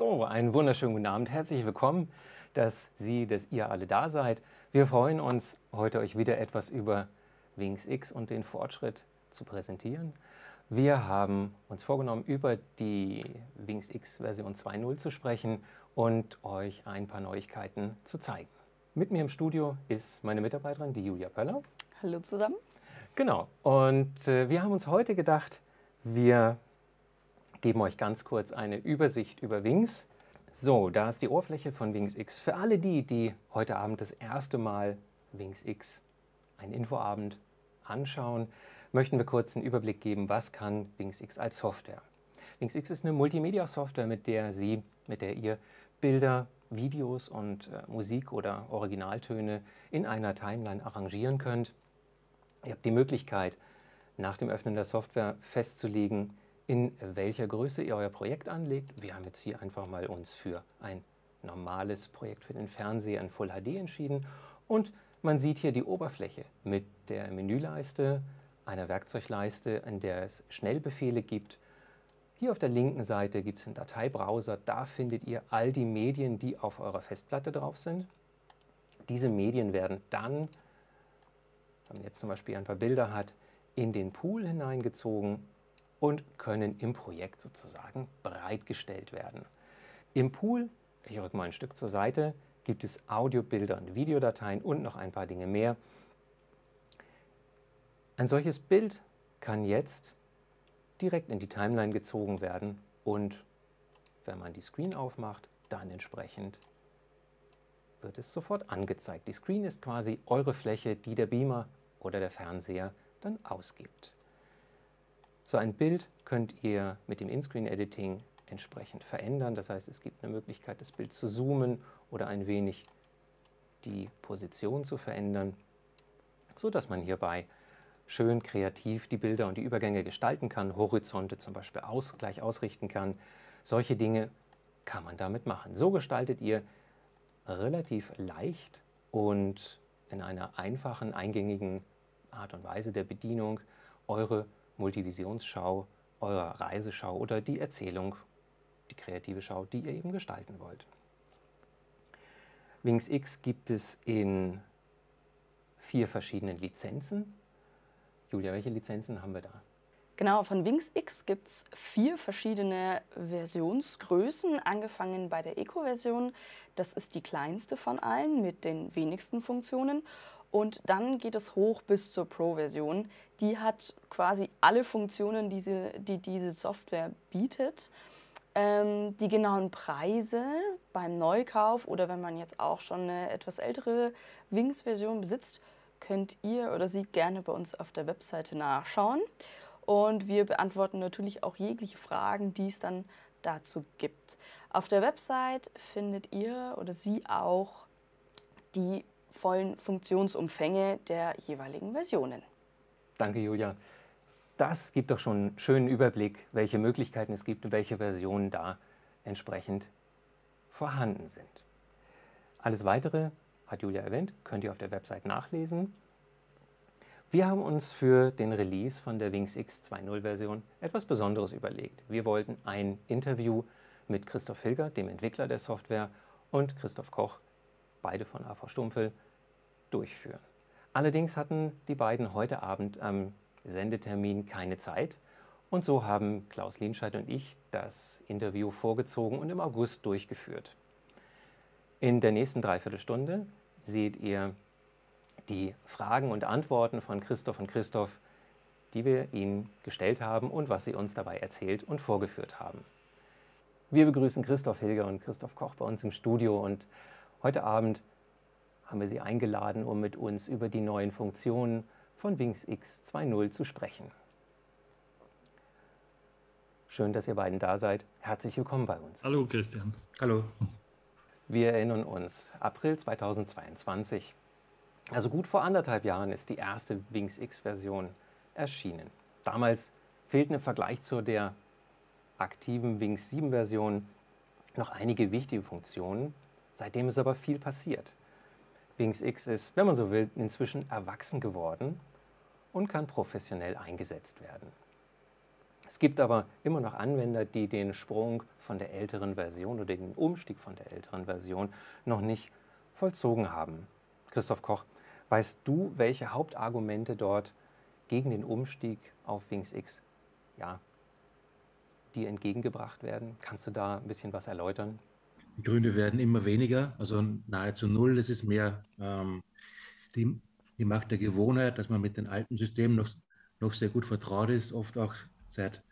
So, einen wunderschönen guten Abend. Herzlich willkommen, dass Sie, dass ihr alle da seid. Wir freuen uns, heute euch wieder etwas über Wings X und den Fortschritt zu präsentieren. Wir haben uns vorgenommen, über die Wings X Version 2.0 zu sprechen und euch ein paar Neuigkeiten zu zeigen. Mit mir im Studio ist meine Mitarbeiterin, die Julia Pöller. Hallo zusammen. Genau. Und äh, wir haben uns heute gedacht, wir geben euch ganz kurz eine Übersicht über Wings. So, da ist die Oberfläche von Wings X. Für alle die, die heute Abend das erste Mal Wings X, einen Infoabend, anschauen, möchten wir kurz einen Überblick geben, was kann Wings X als Software. Wings X ist eine Multimedia-Software, mit der Sie, mit der ihr Bilder, Videos und äh, Musik oder Originaltöne in einer Timeline arrangieren könnt. Ihr habt die Möglichkeit, nach dem Öffnen der Software festzulegen, in welcher Größe ihr euer Projekt anlegt. Wir haben jetzt hier einfach mal uns für ein normales Projekt für den Fernseher in Full HD entschieden und man sieht hier die Oberfläche mit der Menüleiste, einer Werkzeugleiste, in der es Schnellbefehle gibt. Hier auf der linken Seite gibt es einen Dateibrowser, da findet ihr all die Medien, die auf eurer Festplatte drauf sind. Diese Medien werden dann, wenn man jetzt zum Beispiel ein paar Bilder hat, in den Pool hineingezogen und können im Projekt sozusagen bereitgestellt werden. Im Pool, ich rücke mal ein Stück zur Seite, gibt es Audio, Bilder und Videodateien und noch ein paar Dinge mehr. Ein solches Bild kann jetzt direkt in die Timeline gezogen werden und wenn man die Screen aufmacht, dann entsprechend wird es sofort angezeigt. Die Screen ist quasi eure Fläche, die der Beamer oder der Fernseher dann ausgibt. So ein Bild könnt ihr mit dem In-Screen-Editing entsprechend verändern. Das heißt, es gibt eine Möglichkeit, das Bild zu zoomen oder ein wenig die Position zu verändern, sodass man hierbei schön kreativ die Bilder und die Übergänge gestalten kann, Horizonte zum Beispiel aus, gleich ausrichten kann. Solche Dinge kann man damit machen. So gestaltet ihr relativ leicht und in einer einfachen, eingängigen Art und Weise der Bedienung eure Multivisionsschau, eurer Reiseschau oder die Erzählung, die kreative Schau, die ihr eben gestalten wollt. Wings X gibt es in vier verschiedenen Lizenzen. Julia, welche Lizenzen haben wir da? Genau, von Wings X gibt es vier verschiedene Versionsgrößen, angefangen bei der Eco-Version. Das ist die kleinste von allen mit den wenigsten Funktionen. Und dann geht es hoch bis zur Pro-Version. Die hat quasi alle Funktionen, die, sie, die diese Software bietet. Ähm, die genauen Preise beim Neukauf oder wenn man jetzt auch schon eine etwas ältere Wings-Version besitzt, könnt ihr oder Sie gerne bei uns auf der Webseite nachschauen. Und wir beantworten natürlich auch jegliche Fragen, die es dann dazu gibt. Auf der Website findet ihr oder Sie auch die vollen Funktionsumfänge der jeweiligen Versionen. Danke, Julia. Das gibt doch schon einen schönen Überblick, welche Möglichkeiten es gibt und welche Versionen da entsprechend vorhanden sind. Alles Weitere, hat Julia erwähnt, könnt ihr auf der Website nachlesen. Wir haben uns für den Release von der Wings X 2.0 Version etwas Besonderes überlegt. Wir wollten ein Interview mit Christoph Hilger, dem Entwickler der Software, und Christoph Koch, beide von AV Stumpfel, durchführen. Allerdings hatten die beiden heute Abend am Sendetermin keine Zeit und so haben Klaus Lienscheid und ich das Interview vorgezogen und im August durchgeführt. In der nächsten Dreiviertelstunde seht ihr die Fragen und Antworten von Christoph und Christoph, die wir Ihnen gestellt haben und was Sie uns dabei erzählt und vorgeführt haben. Wir begrüßen Christoph Hilger und Christoph Koch bei uns im Studio und heute Abend haben wir Sie eingeladen, um mit uns über die neuen Funktionen von Wings X 2.0 zu sprechen. Schön, dass ihr beiden da seid. Herzlich willkommen bei uns. Hallo Christian. Hallo. Wir erinnern uns, April 2022, also gut vor anderthalb Jahren, ist die erste Wings X-Version erschienen. Damals fehlten im Vergleich zu der aktiven Wings 7-Version noch einige wichtige Funktionen. Seitdem ist aber viel passiert. Wings X ist, wenn man so will, inzwischen erwachsen geworden und kann professionell eingesetzt werden. Es gibt aber immer noch Anwender, die den Sprung von der älteren Version oder den Umstieg von der älteren Version noch nicht vollzogen haben. Christoph Koch, weißt du, welche Hauptargumente dort gegen den Umstieg auf Wings X ja, die entgegengebracht werden? Kannst du da ein bisschen was erläutern? Gründe werden immer weniger, also nahezu null. Es ist mehr ähm, die, die Macht der Gewohnheit, dass man mit den alten Systemen noch, noch sehr gut vertraut ist, oft auch seit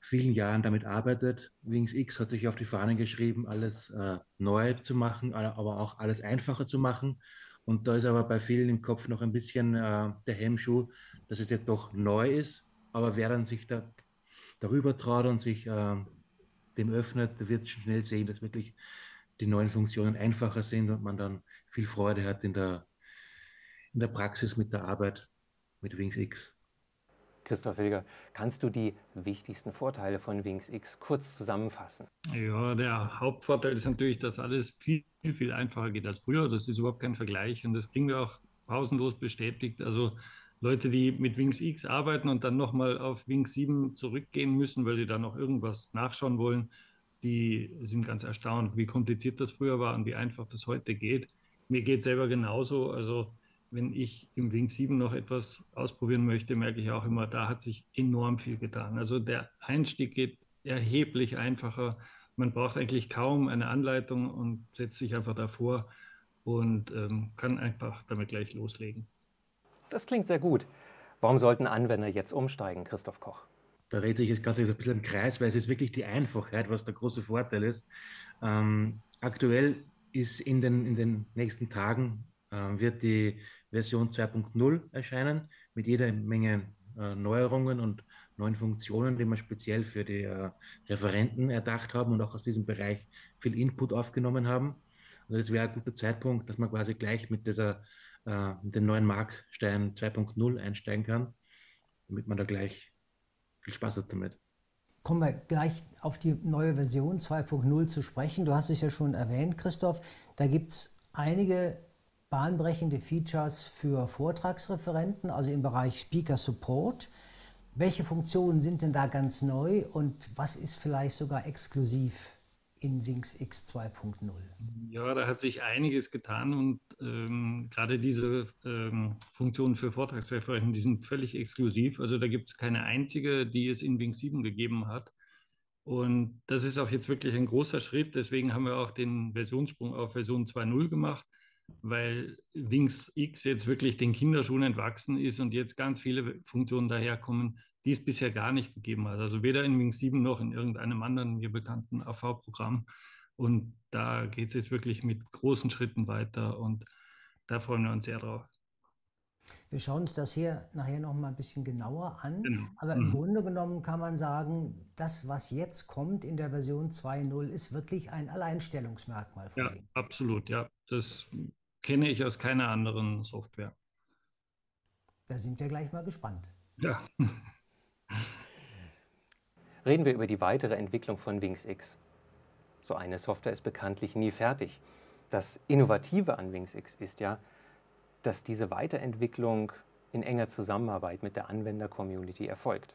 vielen Jahren damit arbeitet. Wings X hat sich auf die Fahnen geschrieben, alles äh, neu zu machen, aber auch alles einfacher zu machen. Und da ist aber bei vielen im Kopf noch ein bisschen äh, der Hemmschuh, dass es jetzt doch neu ist. Aber wer dann sich da, darüber traut und sich äh, dem öffnet, der wird schnell sehen, dass wirklich die neuen Funktionen einfacher sind und man dann viel Freude hat in der, in der Praxis mit der Arbeit mit Wings X. Christoph Wilger, kannst du die wichtigsten Vorteile von Wings X kurz zusammenfassen? Ja, der Hauptvorteil ist natürlich, dass alles viel, viel einfacher geht als früher. Das ist überhaupt kein Vergleich und das kriegen wir auch pausenlos bestätigt. Also Leute, die mit Wings X arbeiten und dann nochmal auf Wings 7 zurückgehen müssen, weil sie da noch irgendwas nachschauen wollen, die sind ganz erstaunt, wie kompliziert das früher war und wie einfach das heute geht. Mir geht selber genauso. Also wenn ich im Wing 7 noch etwas ausprobieren möchte, merke ich auch immer, da hat sich enorm viel getan. Also der Einstieg geht erheblich einfacher. Man braucht eigentlich kaum eine Anleitung und setzt sich einfach davor und ähm, kann einfach damit gleich loslegen. Das klingt sehr gut. Warum sollten Anwender jetzt umsteigen, Christoph Koch? Da redet sich das Ganze so ein bisschen im Kreis, weil es ist wirklich die Einfachheit, was der große Vorteil ist. Ähm, aktuell ist in den, in den nächsten Tagen äh, wird die Version 2.0 erscheinen mit jeder Menge äh, Neuerungen und neuen Funktionen, die wir speziell für die äh, Referenten erdacht haben und auch aus diesem Bereich viel Input aufgenommen haben. Also das wäre ein guter Zeitpunkt, dass man quasi gleich mit dieser äh, dem neuen Markstein 2.0 einsteigen kann, damit man da gleich viel Spaß hat damit. Kommen wir gleich auf die neue Version 2.0 zu sprechen. Du hast es ja schon erwähnt, Christoph. Da gibt es einige bahnbrechende Features für Vortragsreferenten, also im Bereich Speaker Support. Welche Funktionen sind denn da ganz neu und was ist vielleicht sogar exklusiv in Wings X 2.0? Ja, da hat sich einiges getan und ähm, gerade diese ähm, Funktionen für Vortragsreferenten, die sind völlig exklusiv. Also da gibt es keine einzige, die es in Wings 7 gegeben hat. Und das ist auch jetzt wirklich ein großer Schritt. Deswegen haben wir auch den Versionssprung auf Version 2.0 gemacht weil Wings X jetzt wirklich den Kinderschuhen entwachsen ist und jetzt ganz viele Funktionen daherkommen, die es bisher gar nicht gegeben hat. Also weder in Wings 7 noch in irgendeinem anderen mir bekannten AV-Programm. Und da geht es jetzt wirklich mit großen Schritten weiter und da freuen wir uns sehr drauf. Wir schauen uns das hier nachher noch mal ein bisschen genauer an. Genau. Aber im mhm. Grunde genommen kann man sagen, das, was jetzt kommt in der Version 2.0, ist wirklich ein Alleinstellungsmerkmal. Von ja, absolut. Ja, das kenne ich aus keiner anderen Software. Da sind wir gleich mal gespannt. Ja. Reden wir über die weitere Entwicklung von Wings X. So eine Software ist bekanntlich nie fertig. Das Innovative an Wings X ist ja, dass diese Weiterentwicklung in enger Zusammenarbeit mit der Anwender-Community erfolgt.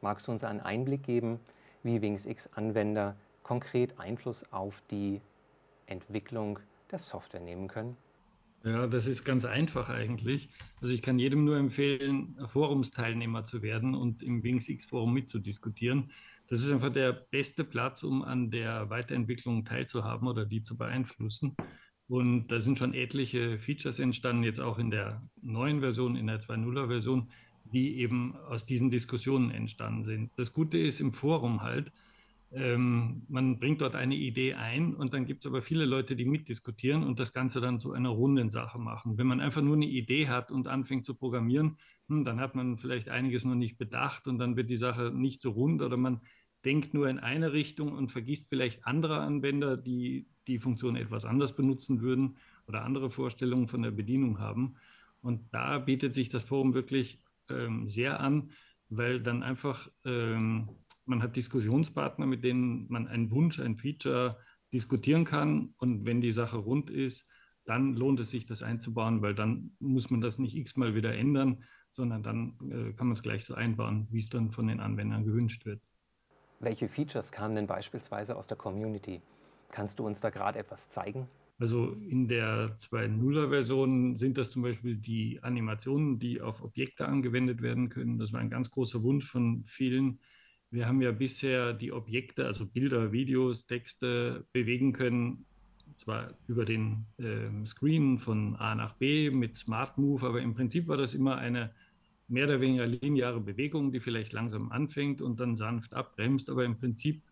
Magst du uns einen Einblick geben, wie Wings X Anwender konkret Einfluss auf die Entwicklung der Software nehmen können? Ja, das ist ganz einfach eigentlich. Also ich kann jedem nur empfehlen, Forumsteilnehmer zu werden und im WingsX Forum mitzudiskutieren. Das ist einfach der beste Platz, um an der Weiterentwicklung teilzuhaben oder die zu beeinflussen. Und da sind schon etliche Features entstanden, jetzt auch in der neuen Version, in der 2.0er Version, die eben aus diesen Diskussionen entstanden sind. Das Gute ist im Forum halt, ähm, man bringt dort eine Idee ein und dann gibt es aber viele Leute, die mitdiskutieren und das Ganze dann zu einer runden Sache machen. Wenn man einfach nur eine Idee hat und anfängt zu programmieren, hm, dann hat man vielleicht einiges noch nicht bedacht und dann wird die Sache nicht so rund oder man denkt nur in eine Richtung und vergisst vielleicht andere Anwender, die die Funktion etwas anders benutzen würden oder andere Vorstellungen von der Bedienung haben. Und da bietet sich das Forum wirklich ähm, sehr an, weil dann einfach ähm, man hat Diskussionspartner, mit denen man einen Wunsch, ein Feature diskutieren kann. Und wenn die Sache rund ist, dann lohnt es sich, das einzubauen, weil dann muss man das nicht x-mal wieder ändern, sondern dann äh, kann man es gleich so einbauen, wie es dann von den Anwendern gewünscht wird. Welche Features kamen denn beispielsweise aus der Community? Kannst du uns da gerade etwas zeigen? Also in der 2.0er Version sind das zum Beispiel die Animationen, die auf Objekte angewendet werden können. Das war ein ganz großer Wunsch von vielen. Wir haben ja bisher die Objekte, also Bilder, Videos, Texte bewegen können, zwar über den äh, Screen von A nach B mit Smart Move, aber im Prinzip war das immer eine mehr oder weniger lineare Bewegung, die vielleicht langsam anfängt und dann sanft abbremst, aber im Prinzip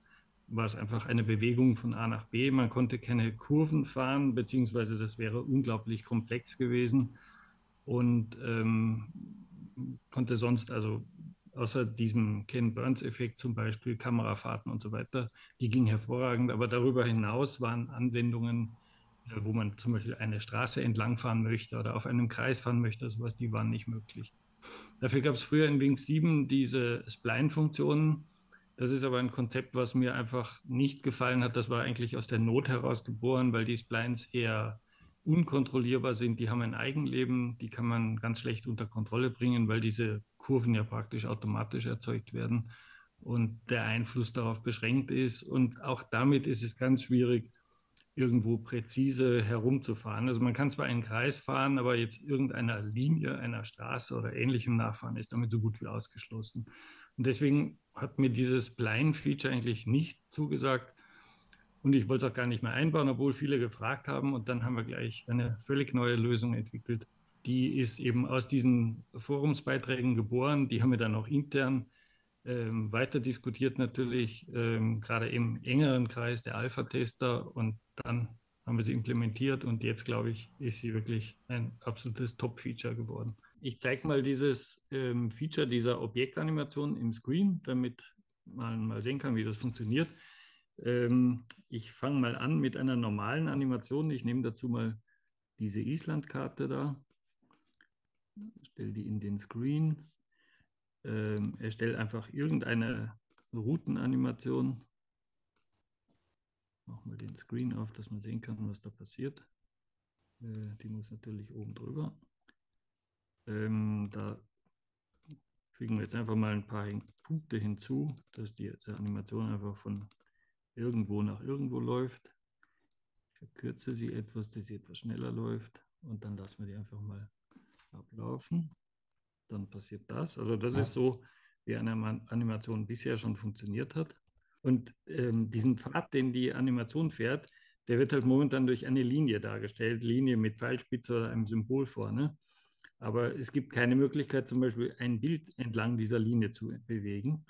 war es einfach eine Bewegung von A nach B. Man konnte keine Kurven fahren, beziehungsweise das wäre unglaublich komplex gewesen. Und ähm, konnte sonst also außer diesem Ken Burns-Effekt zum Beispiel, Kamerafahrten und so weiter, die gingen hervorragend. Aber darüber hinaus waren Anwendungen, äh, wo man zum Beispiel eine Straße entlangfahren möchte oder auf einem Kreis fahren möchte, sowas, die waren nicht möglich. Dafür gab es früher in Wings 7 diese Spline-Funktionen, das ist aber ein Konzept, was mir einfach nicht gefallen hat. Das war eigentlich aus der Not heraus geboren, weil die Splines eher unkontrollierbar sind. Die haben ein Eigenleben, die kann man ganz schlecht unter Kontrolle bringen, weil diese Kurven ja praktisch automatisch erzeugt werden und der Einfluss darauf beschränkt ist. Und auch damit ist es ganz schwierig, irgendwo präzise herumzufahren. Also man kann zwar einen Kreis fahren, aber jetzt irgendeiner Linie, einer Straße oder ähnlichem nachfahren ist damit so gut wie ausgeschlossen. Und deswegen hat mir dieses Blind-Feature eigentlich nicht zugesagt. Und ich wollte es auch gar nicht mehr einbauen, obwohl viele gefragt haben. Und dann haben wir gleich eine völlig neue Lösung entwickelt. Die ist eben aus diesen Forumsbeiträgen geboren. Die haben wir dann auch intern ähm, weiter diskutiert, natürlich, ähm, gerade im engeren Kreis der Alpha-Tester. Und dann haben wir sie implementiert. Und jetzt, glaube ich, ist sie wirklich ein absolutes Top-Feature geworden. Ich zeige mal dieses ähm, Feature dieser Objektanimation im Screen, damit man mal sehen kann, wie das funktioniert. Ähm, ich fange mal an mit einer normalen Animation. Ich nehme dazu mal diese Islandkarte da, stelle die in den Screen, ähm, erstelle einfach irgendeine Routenanimation. Machen wir den Screen auf, dass man sehen kann, was da passiert. Äh, die muss natürlich oben drüber. Ähm, da fügen wir jetzt einfach mal ein paar Punkte hinzu, dass die Animation einfach von irgendwo nach irgendwo läuft. Ich verkürze sie etwas, dass sie etwas schneller läuft und dann lassen wir die einfach mal ablaufen. Dann passiert das. Also das ist so, wie eine Animation bisher schon funktioniert hat. Und ähm, diesen Pfad, den die Animation fährt, der wird halt momentan durch eine Linie dargestellt, Linie mit Pfeilspitze oder einem Symbol vorne. Aber es gibt keine Möglichkeit, zum Beispiel ein Bild entlang dieser Linie zu bewegen.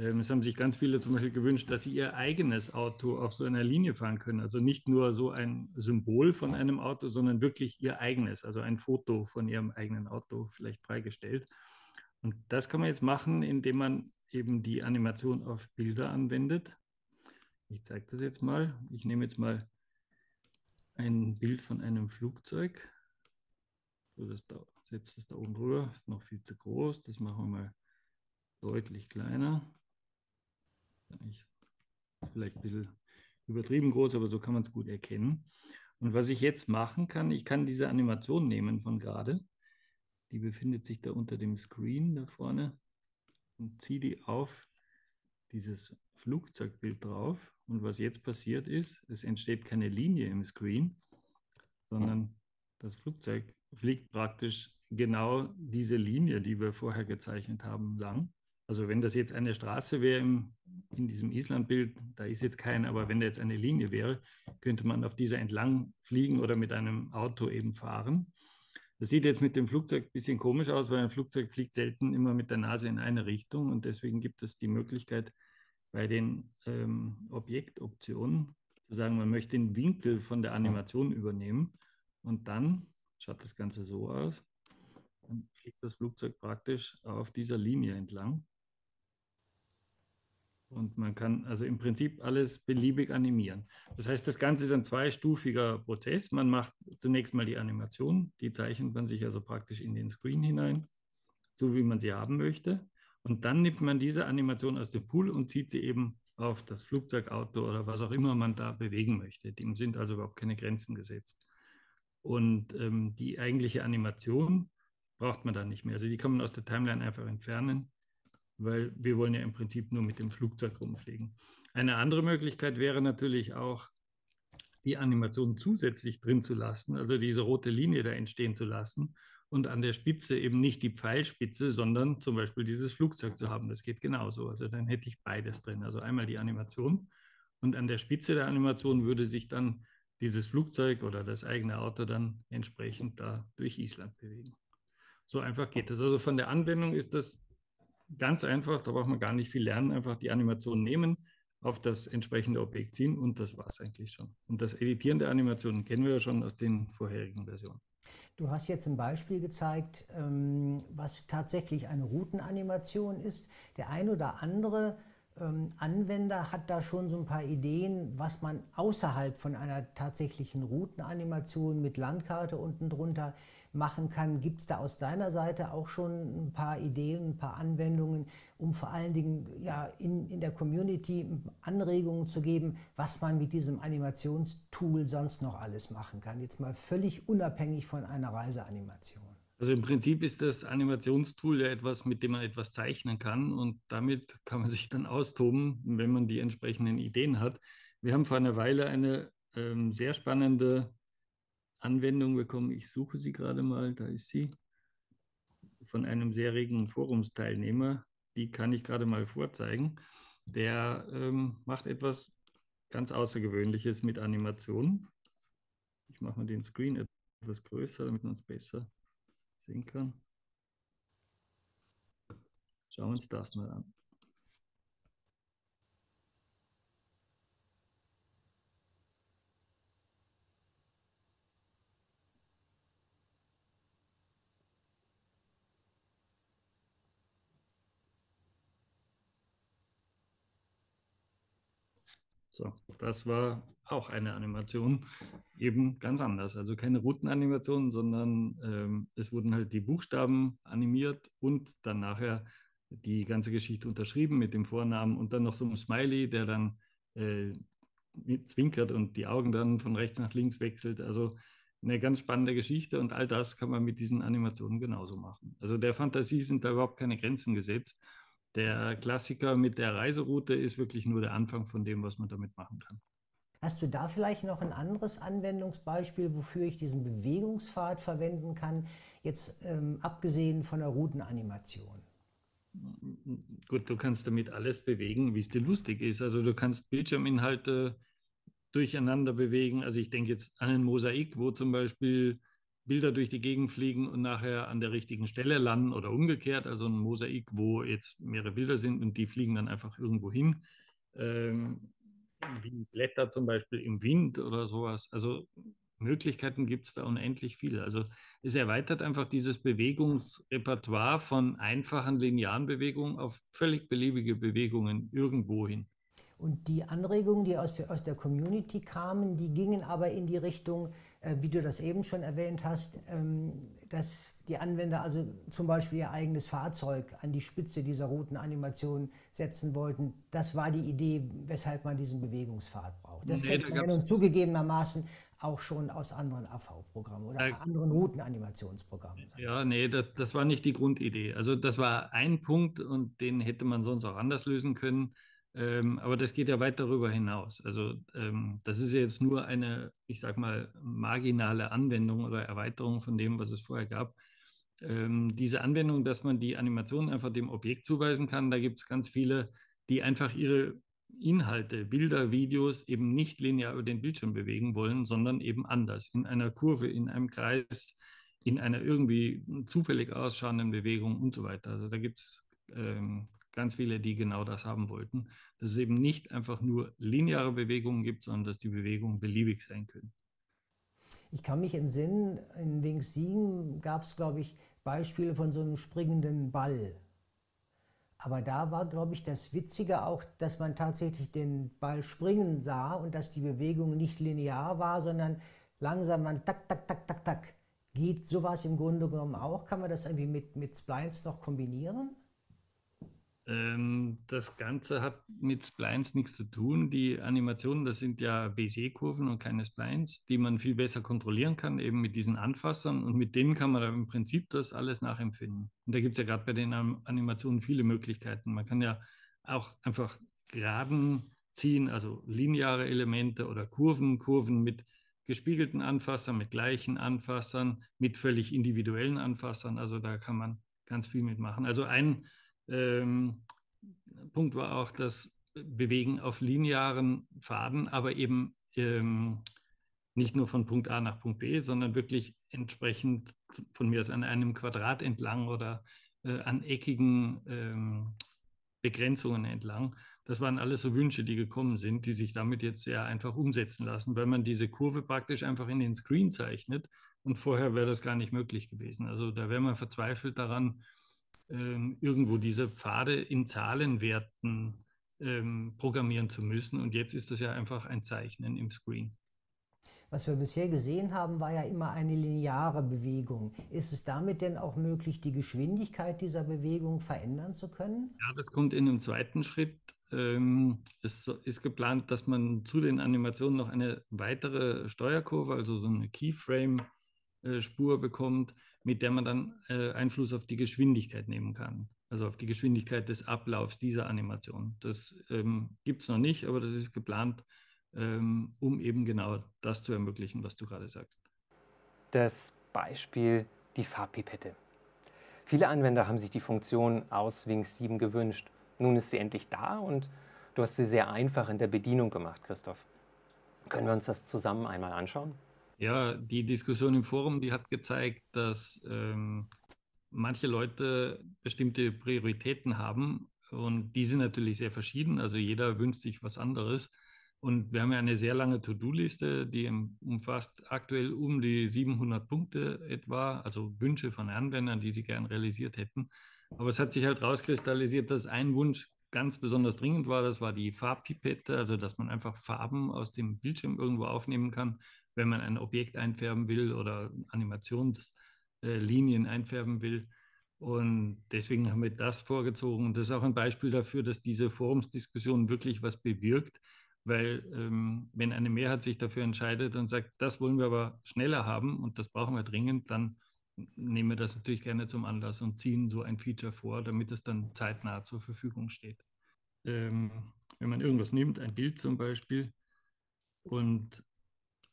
Ähm, es haben sich ganz viele zum Beispiel gewünscht, dass sie ihr eigenes Auto auf so einer Linie fahren können. Also nicht nur so ein Symbol von einem Auto, sondern wirklich ihr eigenes, also ein Foto von ihrem eigenen Auto vielleicht freigestellt. Und das kann man jetzt machen, indem man eben die Animation auf Bilder anwendet. Ich zeige das jetzt mal. Ich nehme jetzt mal ein Bild von einem Flugzeug. So, das da setze das da oben drüber, ist noch viel zu groß. Das machen wir mal deutlich kleiner. Ich, ist vielleicht ein bisschen übertrieben groß, aber so kann man es gut erkennen. Und was ich jetzt machen kann, ich kann diese Animation nehmen von gerade. Die befindet sich da unter dem Screen da vorne und ziehe die auf dieses Flugzeugbild drauf. Und was jetzt passiert ist, es entsteht keine Linie im Screen, sondern das Flugzeug fliegt praktisch genau diese Linie, die wir vorher gezeichnet haben, lang. Also wenn das jetzt eine Straße wäre im, in diesem Islandbild, da ist jetzt kein, aber wenn da jetzt eine Linie wäre, könnte man auf dieser entlang fliegen oder mit einem Auto eben fahren. Das sieht jetzt mit dem Flugzeug ein bisschen komisch aus, weil ein Flugzeug fliegt selten immer mit der Nase in eine Richtung und deswegen gibt es die Möglichkeit bei den ähm, Objektoptionen zu sagen, man möchte den Winkel von der Animation übernehmen und dann schaut das Ganze so aus dann fliegt das Flugzeug praktisch auf dieser Linie entlang. Und man kann also im Prinzip alles beliebig animieren. Das heißt, das Ganze ist ein zweistufiger Prozess. Man macht zunächst mal die Animation, die zeichnet man sich also praktisch in den Screen hinein, so wie man sie haben möchte. Und dann nimmt man diese Animation aus dem Pool und zieht sie eben auf das Flugzeugauto oder was auch immer man da bewegen möchte. Dem sind also überhaupt keine Grenzen gesetzt. Und ähm, die eigentliche Animation braucht man dann nicht mehr. Also die kann man aus der Timeline einfach entfernen, weil wir wollen ja im Prinzip nur mit dem Flugzeug rumfliegen. Eine andere Möglichkeit wäre natürlich auch, die Animation zusätzlich drin zu lassen, also diese rote Linie da entstehen zu lassen und an der Spitze eben nicht die Pfeilspitze, sondern zum Beispiel dieses Flugzeug zu haben. Das geht genauso. Also dann hätte ich beides drin. Also einmal die Animation und an der Spitze der Animation würde sich dann dieses Flugzeug oder das eigene Auto dann entsprechend da durch Island bewegen. So einfach geht das. Also von der Anwendung ist das ganz einfach, da braucht man gar nicht viel lernen, einfach die Animation nehmen, auf das entsprechende Objekt ziehen und das war es eigentlich schon. Und das Editieren der Animationen kennen wir ja schon aus den vorherigen Versionen. Du hast jetzt ein Beispiel gezeigt, ähm, was tatsächlich eine Routenanimation ist. Der ein oder andere ähm, Anwender hat da schon so ein paar Ideen, was man außerhalb von einer tatsächlichen Routenanimation mit Landkarte unten drunter machen kann. Gibt es da aus deiner Seite auch schon ein paar Ideen, ein paar Anwendungen, um vor allen Dingen ja, in, in der Community Anregungen zu geben, was man mit diesem Animationstool sonst noch alles machen kann? Jetzt mal völlig unabhängig von einer Reiseanimation. Also im Prinzip ist das Animationstool ja etwas, mit dem man etwas zeichnen kann und damit kann man sich dann austoben, wenn man die entsprechenden Ideen hat. Wir haben vor einer Weile eine ähm, sehr spannende Anwendung bekommen. Ich suche sie gerade mal, da ist sie, von einem sehr regen Forumsteilnehmer. Die kann ich gerade mal vorzeigen. Der ähm, macht etwas ganz Außergewöhnliches mit Animationen. Ich mache mal den Screen etwas größer, damit man es besser sehen kann. Schauen wir uns das mal an. So, das war auch eine Animation, eben ganz anders. Also keine Routenanimation, sondern ähm, es wurden halt die Buchstaben animiert und dann nachher die ganze Geschichte unterschrieben mit dem Vornamen und dann noch so ein Smiley, der dann äh, zwinkert und die Augen dann von rechts nach links wechselt. Also eine ganz spannende Geschichte und all das kann man mit diesen Animationen genauso machen. Also der Fantasie sind da überhaupt keine Grenzen gesetzt. Der Klassiker mit der Reiseroute ist wirklich nur der Anfang von dem, was man damit machen kann. Hast du da vielleicht noch ein anderes Anwendungsbeispiel, wofür ich diesen Bewegungspfad verwenden kann, jetzt ähm, abgesehen von der Routenanimation? Gut, du kannst damit alles bewegen, wie es dir lustig ist. Also du kannst Bildschirminhalte durcheinander bewegen. Also ich denke jetzt an ein Mosaik, wo zum Beispiel Bilder durch die Gegend fliegen und nachher an der richtigen Stelle landen oder umgekehrt, also ein Mosaik, wo jetzt mehrere Bilder sind und die fliegen dann einfach irgendwo hin. Ähm, wie Blätter zum Beispiel im Wind oder sowas. Also Möglichkeiten gibt es da unendlich viele. Also es erweitert einfach dieses Bewegungsrepertoire von einfachen linearen Bewegungen auf völlig beliebige Bewegungen irgendwo hin. Und die Anregungen, die aus der, aus der Community kamen, die gingen aber in die Richtung, äh, wie du das eben schon erwähnt hast, ähm, dass die Anwender also zum Beispiel ihr eigenes Fahrzeug an die Spitze dieser Routenanimation setzen wollten. Das war die Idee, weshalb man diesen Bewegungspfad braucht. Das nee, kennt man nun zugegebenermaßen auch schon aus anderen AV-Programmen oder äh, anderen Routenanimationsprogrammen. Ja, nee, das, das war nicht die Grundidee. Also das war ein Punkt und den hätte man sonst auch anders lösen können. Ähm, aber das geht ja weit darüber hinaus. Also ähm, das ist jetzt nur eine, ich sag mal, marginale Anwendung oder Erweiterung von dem, was es vorher gab. Ähm, diese Anwendung, dass man die Animation einfach dem Objekt zuweisen kann, da gibt es ganz viele, die einfach ihre Inhalte, Bilder, Videos eben nicht linear über den Bildschirm bewegen wollen, sondern eben anders, in einer Kurve, in einem Kreis, in einer irgendwie zufällig ausschauenden Bewegung und so weiter. Also da gibt es ähm, ganz viele, die genau das haben wollten, dass es eben nicht einfach nur lineare Bewegungen gibt, sondern dass die Bewegungen beliebig sein können. Ich kann mich entsinnen, in Wings 7 gab es, glaube ich, Beispiele von so einem springenden Ball. Aber da war, glaube ich, das Witzige auch, dass man tatsächlich den Ball springen sah und dass die Bewegung nicht linear war, sondern langsam man tak, tak, tak, tak, tak. Geht sowas im Grunde genommen auch? Kann man das irgendwie mit, mit Splines noch kombinieren? Ähm, das Ganze hat mit Splines nichts zu tun. Die Animationen, das sind ja Bézier-Kurven und keine Splines, die man viel besser kontrollieren kann, eben mit diesen Anfassern. Und mit denen kann man im Prinzip das alles nachempfinden. Und da gibt es ja gerade bei den Animationen viele Möglichkeiten. Man kann ja auch einfach Geraden ziehen, also lineare Elemente oder Kurven, Kurven mit gespiegelten Anfassern, mit gleichen Anfassern, mit völlig individuellen Anfassern. Also da kann man ganz viel mitmachen. Also ein ähm, Punkt war auch das Bewegen auf linearen Pfaden, aber eben ähm, nicht nur von Punkt A nach Punkt B, sondern wirklich entsprechend von mir aus an einem Quadrat entlang oder äh, an eckigen ähm, Begrenzungen entlang. Das waren alles so Wünsche, die gekommen sind, die sich damit jetzt sehr einfach umsetzen lassen, weil man diese Kurve praktisch einfach in den Screen zeichnet und vorher wäre das gar nicht möglich gewesen. Also da wäre man verzweifelt daran, ähm, irgendwo diese Pfade in Zahlenwerten ähm, programmieren zu müssen. Und jetzt ist das ja einfach ein Zeichnen im Screen. Was wir bisher gesehen haben, war ja immer eine lineare Bewegung. Ist es damit denn auch möglich, die Geschwindigkeit dieser Bewegung verändern zu können? Ja, das kommt in einem zweiten Schritt. Ähm, es ist geplant, dass man zu den Animationen noch eine weitere Steuerkurve, also so eine Keyframe-Spur äh, bekommt, mit der man dann äh, Einfluss auf die Geschwindigkeit nehmen kann. Also auf die Geschwindigkeit des Ablaufs dieser Animation. Das ähm, gibt es noch nicht, aber das ist geplant, ähm, um eben genau das zu ermöglichen, was du gerade sagst. Das Beispiel die Farbpipette. Viele Anwender haben sich die Funktion aus Wings 7 gewünscht. Nun ist sie endlich da und du hast sie sehr einfach in der Bedienung gemacht, Christoph. Können wir uns das zusammen einmal anschauen? Ja, die Diskussion im Forum, die hat gezeigt, dass ähm, manche Leute bestimmte Prioritäten haben und die sind natürlich sehr verschieden. Also jeder wünscht sich was anderes. Und wir haben ja eine sehr lange To-Do-Liste, die umfasst aktuell um die 700 Punkte etwa, also Wünsche von Anwendern, die sie gern realisiert hätten. Aber es hat sich halt rauskristallisiert, dass ein Wunsch ganz besonders dringend war. Das war die Farbpipette, also dass man einfach Farben aus dem Bildschirm irgendwo aufnehmen kann wenn man ein Objekt einfärben will oder Animationslinien einfärben will. Und deswegen haben wir das vorgezogen. das ist auch ein Beispiel dafür, dass diese Forumsdiskussion wirklich was bewirkt, weil ähm, wenn eine Mehrheit sich dafür entscheidet und sagt, das wollen wir aber schneller haben und das brauchen wir dringend, dann nehmen wir das natürlich gerne zum Anlass und ziehen so ein Feature vor, damit es dann zeitnah zur Verfügung steht. Ähm, wenn man irgendwas nimmt, ein Bild zum Beispiel, und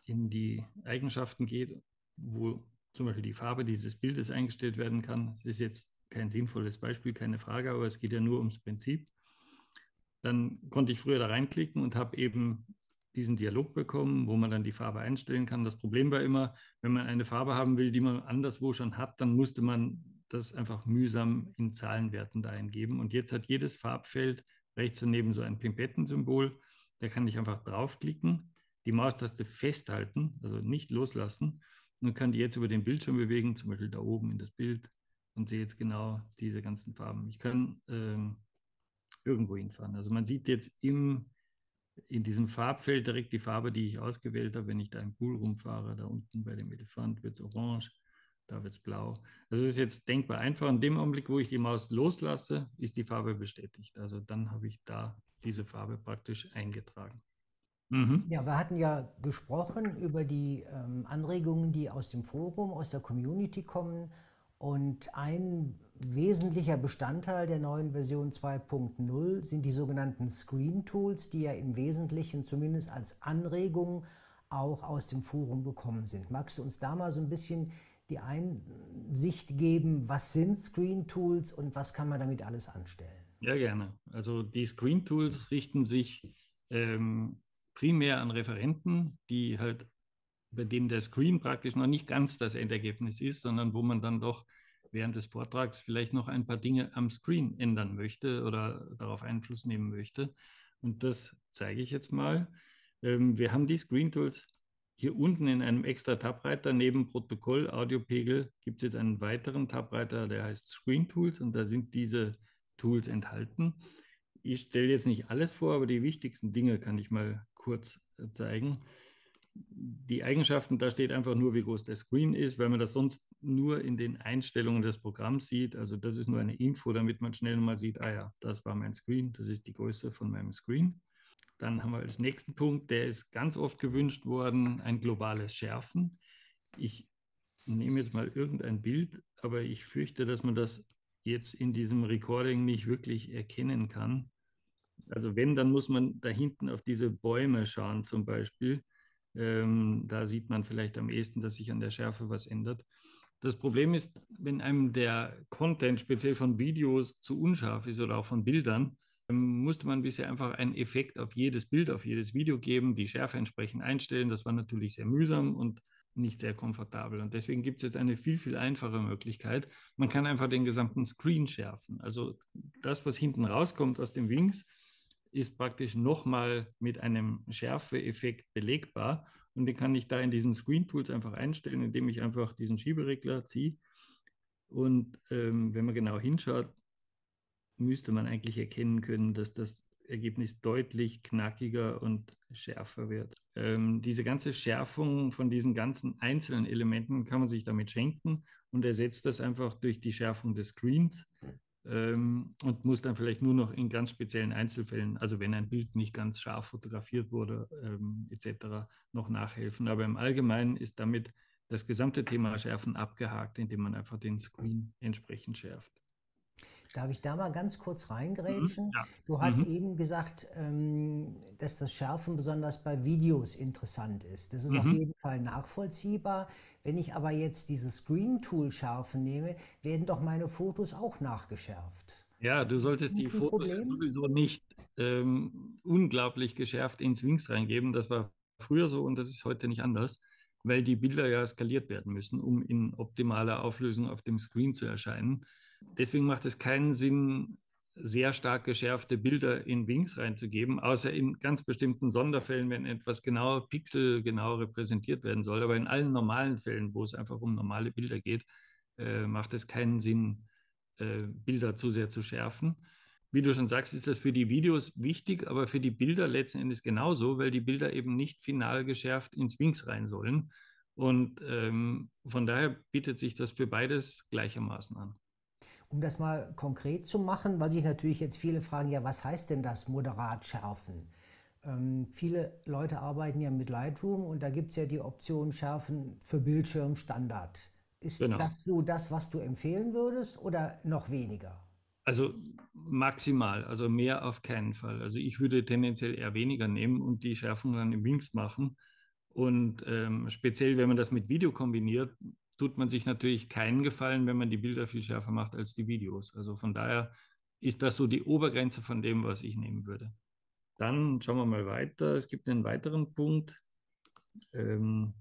in die Eigenschaften geht, wo zum Beispiel die Farbe dieses Bildes eingestellt werden kann. Das ist jetzt kein sinnvolles Beispiel, keine Frage, aber es geht ja nur ums Prinzip. Dann konnte ich früher da reinklicken und habe eben diesen Dialog bekommen, wo man dann die Farbe einstellen kann. Das Problem war immer, wenn man eine Farbe haben will, die man anderswo schon hat, dann musste man das einfach mühsam in Zahlenwerten da eingeben. Und jetzt hat jedes Farbfeld rechts daneben so ein Pimpettensymbol. Da kann ich einfach draufklicken die Maustaste festhalten, also nicht loslassen. Und kann die jetzt über den Bildschirm bewegen, zum Beispiel da oben in das Bild und sehe jetzt genau diese ganzen Farben. Ich kann ähm, irgendwo hinfahren. Also man sieht jetzt im, in diesem Farbfeld direkt die Farbe, die ich ausgewählt habe. Wenn ich da im Pool rumfahre, da unten bei dem Elefant wird es orange, da wird es blau. Also das ist jetzt denkbar einfach. In dem Augenblick, wo ich die Maus loslasse, ist die Farbe bestätigt. Also dann habe ich da diese Farbe praktisch eingetragen. Mhm. Ja, wir hatten ja gesprochen über die ähm, Anregungen, die aus dem Forum, aus der Community kommen. Und ein wesentlicher Bestandteil der neuen Version 2.0 sind die sogenannten Screen Tools, die ja im Wesentlichen zumindest als Anregung auch aus dem Forum gekommen sind. Magst du uns da mal so ein bisschen die Einsicht geben, was sind Screen Tools und was kann man damit alles anstellen? Ja, gerne. Also die Screen Tools richten sich ähm, primär an Referenten, die halt, bei denen der Screen praktisch noch nicht ganz das Endergebnis ist, sondern wo man dann doch während des Vortrags vielleicht noch ein paar Dinge am Screen ändern möchte oder darauf Einfluss nehmen möchte. Und das zeige ich jetzt mal. Ähm, wir haben die Screen Tools hier unten in einem extra Tabreiter neben Protokoll, Audiopegel gibt es jetzt einen weiteren Tabreiter, der heißt Screen Tools und da sind diese Tools enthalten. Ich stelle jetzt nicht alles vor, aber die wichtigsten Dinge kann ich mal kurz äh, zeigen. die Eigenschaften, da steht einfach nur, wie groß der Screen ist, weil man das sonst nur in den Einstellungen des Programms sieht. Also das ist nur eine Info, damit man schnell mal sieht, ah ja, das war mein Screen, das ist die Größe von meinem Screen. Dann haben wir als nächsten Punkt, der ist ganz oft gewünscht worden, ein globales Schärfen. Ich nehme jetzt mal irgendein Bild, aber ich fürchte, dass man das jetzt in diesem Recording nicht wirklich erkennen kann. Also wenn, dann muss man da hinten auf diese Bäume schauen zum Beispiel. Ähm, da sieht man vielleicht am ehesten, dass sich an der Schärfe was ändert. Das Problem ist, wenn einem der Content speziell von Videos zu unscharf ist oder auch von Bildern, ähm, musste man bisher einfach einen Effekt auf jedes Bild, auf jedes Video geben, die Schärfe entsprechend einstellen. Das war natürlich sehr mühsam und nicht sehr komfortabel. Und deswegen gibt es jetzt eine viel, viel einfache Möglichkeit. Man kann einfach den gesamten Screen schärfen. Also das, was hinten rauskommt aus dem Wings, ist praktisch nochmal mit einem Schärfeeffekt belegbar. Und den kann ich da in diesen Screen Tools einfach einstellen, indem ich einfach diesen Schieberegler ziehe. Und ähm, wenn man genau hinschaut, müsste man eigentlich erkennen können, dass das Ergebnis deutlich knackiger und schärfer wird. Ähm, diese ganze Schärfung von diesen ganzen einzelnen Elementen kann man sich damit schenken und ersetzt das einfach durch die Schärfung des Screens ähm, und muss dann vielleicht nur noch in ganz speziellen Einzelfällen, also wenn ein Bild nicht ganz scharf fotografiert wurde, ähm, etc., noch nachhelfen. Aber im Allgemeinen ist damit das gesamte Thema Schärfen abgehakt, indem man einfach den Screen entsprechend schärft. Darf ich da mal ganz kurz reingrätschen? Mhm, ja. Du hast mhm. eben gesagt, ähm, dass das Schärfen besonders bei Videos interessant ist. Das ist mhm. auf jeden Fall nachvollziehbar. Wenn ich aber jetzt dieses Screen Tool schärfen nehme, werden doch meine Fotos auch nachgeschärft. Ja, du solltest die Fotos ja sowieso nicht ähm, unglaublich geschärft ins Wings reingeben. Das war früher so und das ist heute nicht anders, weil die Bilder ja skaliert werden müssen, um in optimaler Auflösung auf dem Screen zu erscheinen. Deswegen macht es keinen Sinn, sehr stark geschärfte Bilder in Wings reinzugeben, außer in ganz bestimmten Sonderfällen, wenn etwas genau pixelgenau repräsentiert werden soll. Aber in allen normalen Fällen, wo es einfach um normale Bilder geht, äh, macht es keinen Sinn, äh, Bilder zu sehr zu schärfen. Wie du schon sagst, ist das für die Videos wichtig, aber für die Bilder letzten Endes genauso, weil die Bilder eben nicht final geschärft ins Wings rein sollen. Und ähm, von daher bietet sich das für beides gleichermaßen an. Um das mal konkret zu machen, weil sich natürlich jetzt viele fragen, ja, was heißt denn das moderat schärfen? Ähm, viele Leute arbeiten ja mit Lightroom und da gibt es ja die Option Schärfen für Bildschirm Standard. Ist genau. das so das, was du empfehlen würdest oder noch weniger? Also maximal, also mehr auf keinen Fall. Also ich würde tendenziell eher weniger nehmen und die Schärfung dann im Wings machen. Und ähm, speziell, wenn man das mit Video kombiniert, tut man sich natürlich keinen Gefallen, wenn man die Bilder viel schärfer macht als die Videos. Also von daher ist das so die Obergrenze von dem, was ich nehmen würde. Dann schauen wir mal weiter. Es gibt einen weiteren Punkt, ähm,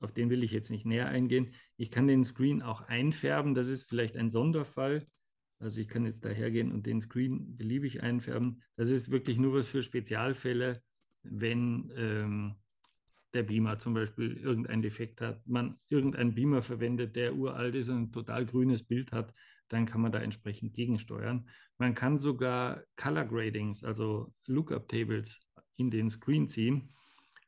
auf den will ich jetzt nicht näher eingehen. Ich kann den Screen auch einfärben. Das ist vielleicht ein Sonderfall. Also ich kann jetzt da hergehen und den Screen beliebig einfärben. Das ist wirklich nur was für Spezialfälle, wenn ähm, der Beamer zum Beispiel irgendein Defekt hat, man irgendeinen Beamer verwendet, der uralt ist und ein total grünes Bild hat, dann kann man da entsprechend gegensteuern. Man kann sogar Color Gradings, also Lookup Tables in den Screen ziehen,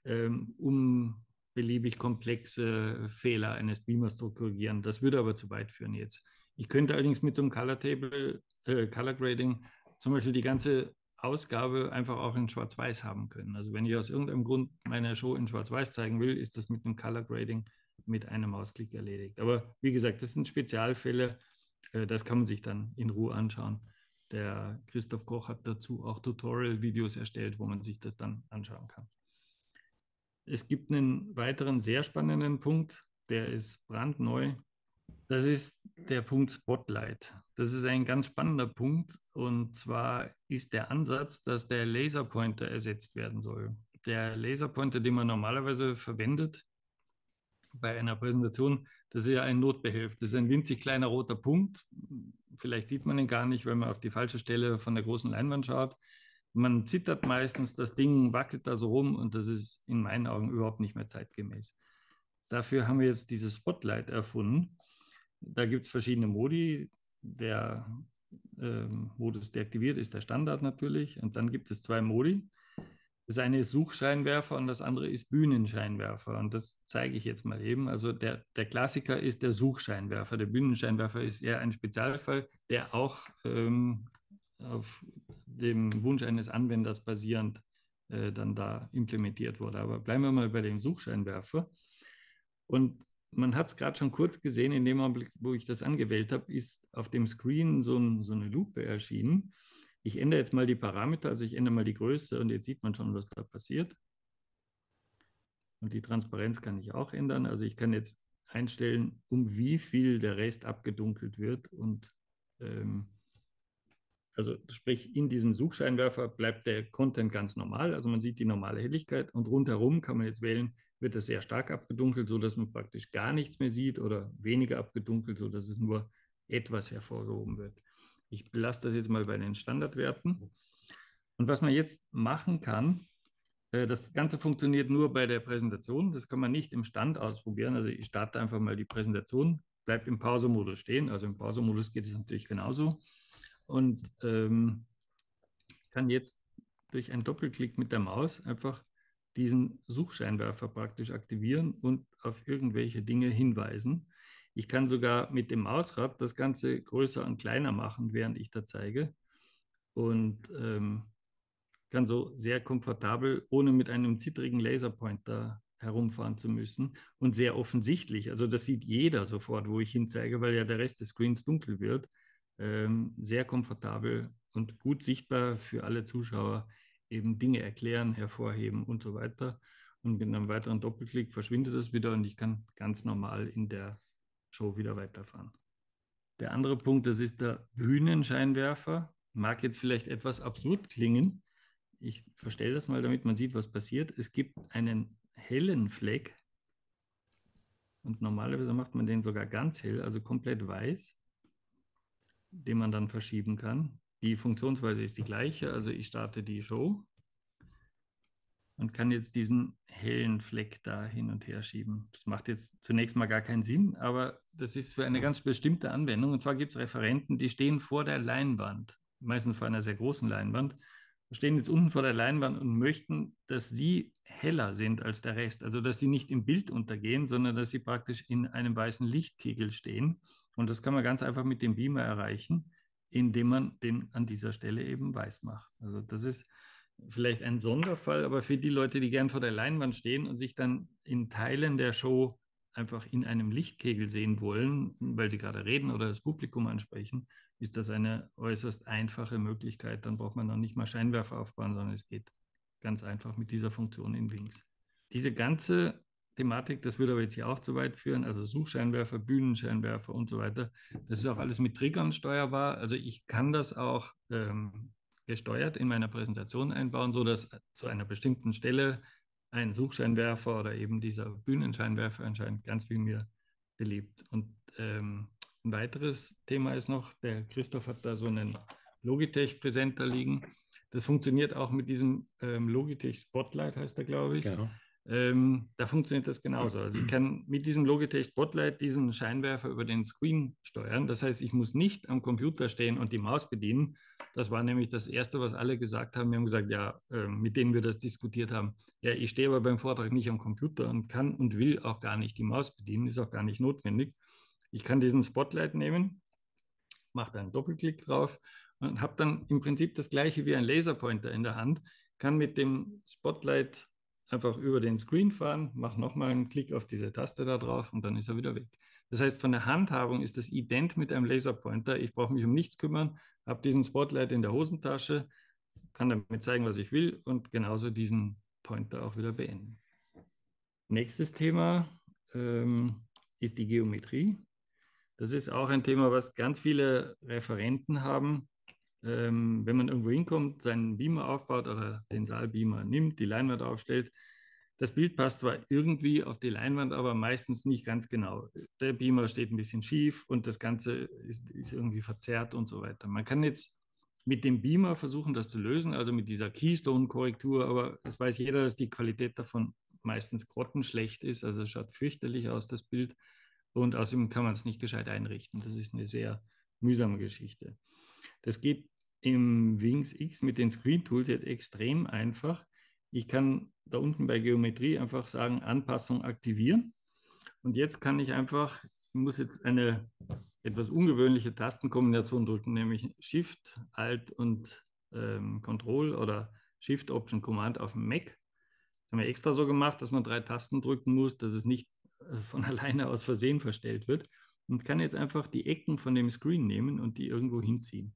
ähm, um beliebig komplexe Fehler eines Beamers zu korrigieren. Das würde aber zu weit führen jetzt. Ich könnte allerdings mit so einem Color Table, äh, Color Grading zum Beispiel die ganze Ausgabe einfach auch in Schwarz-Weiß haben können. Also wenn ich aus irgendeinem Grund meine Show in Schwarz-Weiß zeigen will, ist das mit einem Color Grading mit einem Mausklick erledigt. Aber wie gesagt, das sind Spezialfälle, äh, das kann man sich dann in Ruhe anschauen. Der Christoph Koch hat dazu auch Tutorial-Videos erstellt, wo man sich das dann anschauen kann. Es gibt einen weiteren sehr spannenden Punkt, der ist brandneu. Das ist der Punkt Spotlight. Das ist ein ganz spannender Punkt und zwar ist der Ansatz, dass der Laserpointer ersetzt werden soll. Der Laserpointer, den man normalerweise verwendet bei einer Präsentation, das ist ja ein Notbehelf. Das ist ein winzig kleiner roter Punkt. Vielleicht sieht man ihn gar nicht, wenn man auf die falsche Stelle von der großen Leinwand schaut. Man zittert meistens, das Ding wackelt da so rum und das ist in meinen Augen überhaupt nicht mehr zeitgemäß. Dafür haben wir jetzt dieses Spotlight erfunden. Da gibt es verschiedene Modi. Der ähm, Modus deaktiviert ist der Standard natürlich. Und dann gibt es zwei Modi. Das eine ist Suchscheinwerfer und das andere ist Bühnenscheinwerfer. Und das zeige ich jetzt mal eben. Also der, der Klassiker ist der Suchscheinwerfer. Der Bühnenscheinwerfer ist eher ein Spezialfall, der auch ähm, auf dem Wunsch eines Anwenders basierend äh, dann da implementiert wurde. Aber bleiben wir mal bei dem Suchscheinwerfer. Und man hat es gerade schon kurz gesehen, in dem Augenblick, wo ich das angewählt habe, ist auf dem Screen so, ein, so eine Lupe erschienen. Ich ändere jetzt mal die Parameter, also ich ändere mal die Größe und jetzt sieht man schon, was da passiert. Und die Transparenz kann ich auch ändern. Also ich kann jetzt einstellen, um wie viel der Rest abgedunkelt wird und ähm, also sprich, in diesem Suchscheinwerfer bleibt der Content ganz normal, also man sieht die normale Helligkeit und rundherum kann man jetzt wählen, wird das sehr stark abgedunkelt, sodass man praktisch gar nichts mehr sieht oder weniger abgedunkelt, sodass es nur etwas hervorgehoben wird. Ich belasse das jetzt mal bei den Standardwerten. Und was man jetzt machen kann, äh, das Ganze funktioniert nur bei der Präsentation. Das kann man nicht im Stand ausprobieren. Also ich starte einfach mal die Präsentation, bleibt im Pausemodus stehen. Also im Pausemodus geht es natürlich genauso und ähm, kann jetzt durch einen Doppelklick mit der Maus einfach diesen Suchscheinwerfer praktisch aktivieren und auf irgendwelche Dinge hinweisen. Ich kann sogar mit dem Mausrad das Ganze größer und kleiner machen, während ich da zeige. Und ähm, kann so sehr komfortabel, ohne mit einem zittrigen Laserpointer herumfahren zu müssen und sehr offensichtlich. Also das sieht jeder sofort, wo ich hinzeige, weil ja der Rest des Screens dunkel wird ähm, sehr komfortabel und gut sichtbar für alle Zuschauer eben Dinge erklären, hervorheben und so weiter. Und mit einem weiteren Doppelklick verschwindet das wieder und ich kann ganz normal in der Show wieder weiterfahren. Der andere Punkt, das ist der Bühnenscheinwerfer. Mag jetzt vielleicht etwas absurd klingen. Ich verstelle das mal, damit man sieht, was passiert. Es gibt einen hellen Fleck und normalerweise macht man den sogar ganz hell, also komplett weiß den man dann verschieben kann. Die Funktionsweise ist die gleiche, also ich starte die Show und kann jetzt diesen hellen Fleck da hin und her schieben. Das macht jetzt zunächst mal gar keinen Sinn, aber das ist für eine ganz bestimmte Anwendung. Und zwar gibt es Referenten, die stehen vor der Leinwand, meistens vor einer sehr großen Leinwand, stehen jetzt unten vor der Leinwand und möchten, dass sie heller sind als der Rest. Also dass sie nicht im Bild untergehen, sondern dass sie praktisch in einem weißen Lichtkegel stehen. Und das kann man ganz einfach mit dem Beamer erreichen, indem man den an dieser Stelle eben weiß macht. Also das ist vielleicht ein Sonderfall, aber für die Leute, die gern vor der Leinwand stehen und sich dann in Teilen der Show einfach in einem Lichtkegel sehen wollen, weil sie gerade reden oder das Publikum ansprechen, ist das eine äußerst einfache Möglichkeit. Dann braucht man noch nicht mal Scheinwerfer aufbauen, sondern es geht ganz einfach mit dieser Funktion in Wings. Diese ganze Thematik, das würde aber jetzt hier auch zu weit führen, also Suchscheinwerfer, Bühnenscheinwerfer und so weiter. Das ist auch alles mit Triggern steuerbar. Also ich kann das auch ähm, gesteuert in meiner Präsentation einbauen, sodass zu einer bestimmten Stelle ein Suchscheinwerfer oder eben dieser Bühnenscheinwerfer anscheinend ganz viel mir beliebt. Und ähm, ein weiteres Thema ist noch, der Christoph hat da so einen Logitech-Präsenter liegen. Das funktioniert auch mit diesem ähm, Logitech Spotlight, heißt er, glaube ich. Genau. Ähm, da funktioniert das genauso. Also ich kann mit diesem Logitech Spotlight diesen Scheinwerfer über den Screen steuern. Das heißt, ich muss nicht am Computer stehen und die Maus bedienen. Das war nämlich das Erste, was alle gesagt haben. Wir haben gesagt, ja, äh, mit denen wir das diskutiert haben. Ja, ich stehe aber beim Vortrag nicht am Computer und kann und will auch gar nicht die Maus bedienen, ist auch gar nicht notwendig. Ich kann diesen Spotlight nehmen, mache einen Doppelklick drauf und habe dann im Prinzip das gleiche wie ein Laserpointer in der Hand, kann mit dem Spotlight einfach über den Screen fahren, mache nochmal einen Klick auf diese Taste da drauf und dann ist er wieder weg. Das heißt, von der Handhabung ist das ident mit einem Laserpointer. Ich brauche mich um nichts kümmern, habe diesen Spotlight in der Hosentasche, kann damit zeigen, was ich will und genauso diesen Pointer auch wieder beenden. Nächstes Thema ähm, ist die Geometrie. Das ist auch ein Thema, was ganz viele Referenten haben ähm, wenn man irgendwo hinkommt, seinen Beamer aufbaut oder den Saalbeamer nimmt, die Leinwand aufstellt, das Bild passt zwar irgendwie auf die Leinwand, aber meistens nicht ganz genau. Der Beamer steht ein bisschen schief und das Ganze ist, ist irgendwie verzerrt und so weiter. Man kann jetzt mit dem Beamer versuchen, das zu lösen, also mit dieser Keystone-Korrektur, aber es weiß jeder, dass die Qualität davon meistens grottenschlecht ist. Also es schaut fürchterlich aus, das Bild. Und außerdem kann man es nicht gescheit einrichten. Das ist eine sehr mühsame Geschichte. Das geht im Wings X mit den Screen Tools jetzt extrem einfach. Ich kann da unten bei Geometrie einfach sagen, Anpassung aktivieren. Und jetzt kann ich einfach, ich muss jetzt eine etwas ungewöhnliche Tastenkombination drücken, nämlich Shift, Alt und ähm, Control oder Shift, Option, Command auf dem Mac. Das haben wir extra so gemacht, dass man drei Tasten drücken muss, dass es nicht äh, von alleine aus Versehen verstellt wird. Und kann jetzt einfach die Ecken von dem Screen nehmen und die irgendwo hinziehen.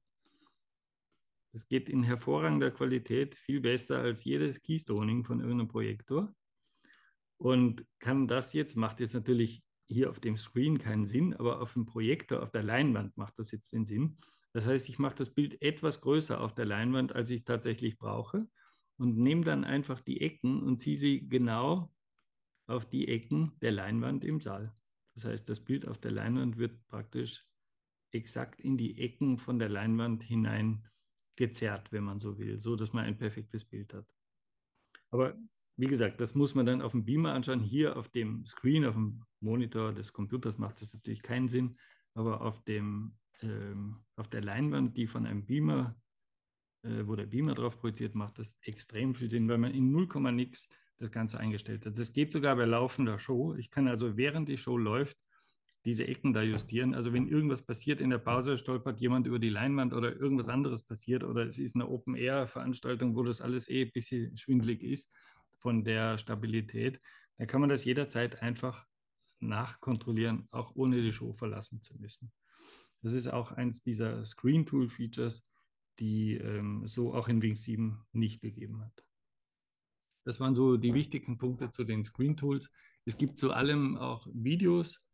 Das geht in hervorragender Qualität, viel besser als jedes Keystoning von irgendeinem Projektor. Und kann das jetzt, macht jetzt natürlich hier auf dem Screen keinen Sinn, aber auf dem Projektor, auf der Leinwand macht das jetzt den Sinn. Das heißt, ich mache das Bild etwas größer auf der Leinwand, als ich es tatsächlich brauche und nehme dann einfach die Ecken und ziehe sie genau auf die Ecken der Leinwand im Saal. Das heißt, das Bild auf der Leinwand wird praktisch exakt in die Ecken von der Leinwand hinein gezerrt, wenn man so will, so dass man ein perfektes Bild hat. Aber wie gesagt, das muss man dann auf dem Beamer anschauen. Hier auf dem Screen, auf dem Monitor des Computers macht das natürlich keinen Sinn, aber auf, dem, ähm, auf der Leinwand, die von einem Beamer, äh, wo der Beamer drauf projiziert, macht das extrem viel Sinn, weil man in 0, nix das Ganze eingestellt hat. Das geht sogar bei laufender Show. Ich kann also, während die Show läuft, diese Ecken da justieren. Also wenn irgendwas passiert in der Pause, stolpert jemand über die Leinwand oder irgendwas anderes passiert oder es ist eine Open-Air-Veranstaltung, wo das alles eh ein bisschen schwindlig ist, von der Stabilität, dann kann man das jederzeit einfach nachkontrollieren, auch ohne die Show verlassen zu müssen. Das ist auch eins dieser Screen Tool Features, die ähm, so auch in Wings 7 nicht gegeben hat. Das waren so die wichtigsten Punkte zu den Screen Tools. Es gibt zu allem auch Videos.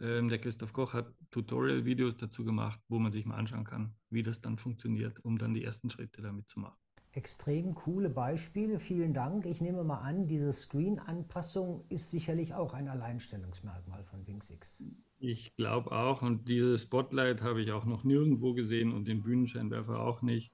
Ähm, der Christoph Koch hat Tutorial-Videos dazu gemacht, wo man sich mal anschauen kann, wie das dann funktioniert, um dann die ersten Schritte damit zu machen extrem coole Beispiele. Vielen Dank. Ich nehme mal an, diese Screen-Anpassung ist sicherlich auch ein Alleinstellungsmerkmal von WingsX. Ich glaube auch. Und dieses Spotlight habe ich auch noch nirgendwo gesehen und den Bühnenscheinwerfer auch nicht.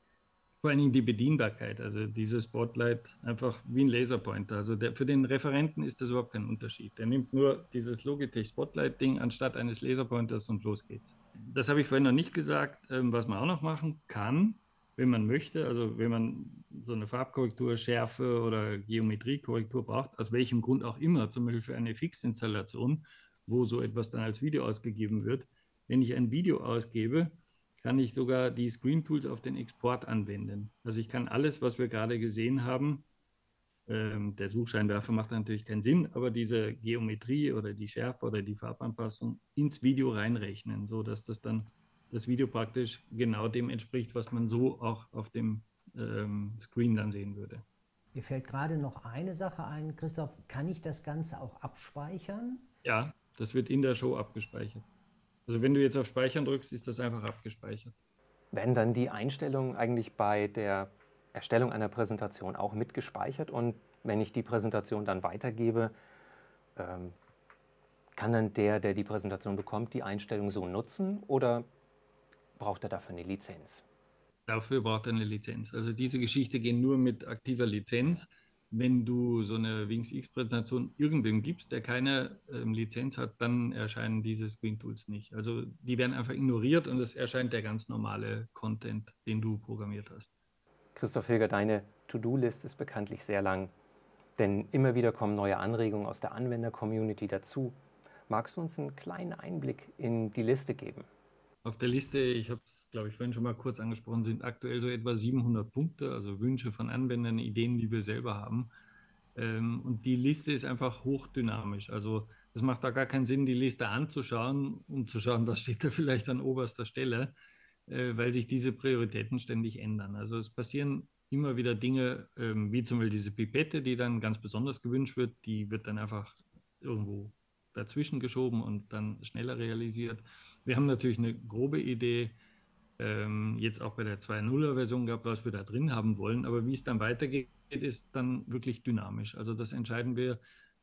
Vor allen Dingen die Bedienbarkeit. Also dieses Spotlight einfach wie ein Laserpointer. Also der, für den Referenten ist das überhaupt kein Unterschied. Der nimmt nur dieses Logitech Spotlight-Ding anstatt eines Laserpointers und los geht's. Das habe ich vorhin noch nicht gesagt. Ähm, was man auch noch machen kann, wenn man möchte, also wenn man so eine Farbkorrektur, Schärfe oder Geometriekorrektur braucht, aus welchem Grund auch immer, zum Beispiel für eine Fixinstallation, wo so etwas dann als Video ausgegeben wird. Wenn ich ein Video ausgebe, kann ich sogar die Screen Tools auf den Export anwenden. Also ich kann alles, was wir gerade gesehen haben, ähm, der Suchscheinwerfer macht natürlich keinen Sinn, aber diese Geometrie oder die Schärfe oder die Farbanpassung ins Video reinrechnen, sodass das dann das Video praktisch genau dem entspricht, was man so auch auf dem ähm, Screen dann sehen würde. Mir fällt gerade noch eine Sache ein, Christoph, kann ich das Ganze auch abspeichern? Ja, das wird in der Show abgespeichert. Also wenn du jetzt auf Speichern drückst, ist das einfach abgespeichert. Werden dann die Einstellungen eigentlich bei der Erstellung einer Präsentation auch mitgespeichert und wenn ich die Präsentation dann weitergebe, ähm, kann dann der, der die Präsentation bekommt, die Einstellung so nutzen oder braucht er dafür eine Lizenz? Dafür braucht er eine Lizenz. Also diese Geschichte geht nur mit aktiver Lizenz. Wenn du so eine Wings X-Präsentation irgendwem gibst, der keine ähm, Lizenz hat, dann erscheinen diese Screen Tools nicht. Also die werden einfach ignoriert und es erscheint der ganz normale Content, den du programmiert hast. Christoph Hilger, deine To-Do-List ist bekanntlich sehr lang, denn immer wieder kommen neue Anregungen aus der Anwender-Community dazu. Magst du uns einen kleinen Einblick in die Liste geben? Auf der Liste, ich habe es, glaube ich, vorhin schon mal kurz angesprochen, sind aktuell so etwa 700 Punkte, also Wünsche von Anwendern, Ideen, die wir selber haben. Ähm, und die Liste ist einfach hochdynamisch. Also es macht da gar keinen Sinn, die Liste anzuschauen, um zu schauen, was steht da vielleicht an oberster Stelle, äh, weil sich diese Prioritäten ständig ändern. Also es passieren immer wieder Dinge, ähm, wie zum Beispiel diese Pipette, die dann ganz besonders gewünscht wird, die wird dann einfach irgendwo dazwischen geschoben und dann schneller realisiert. Wir haben natürlich eine grobe Idee, ähm, jetzt auch bei der 2.0er-Version gehabt, was wir da drin haben wollen, aber wie es dann weitergeht, ist dann wirklich dynamisch. Also das entscheiden wir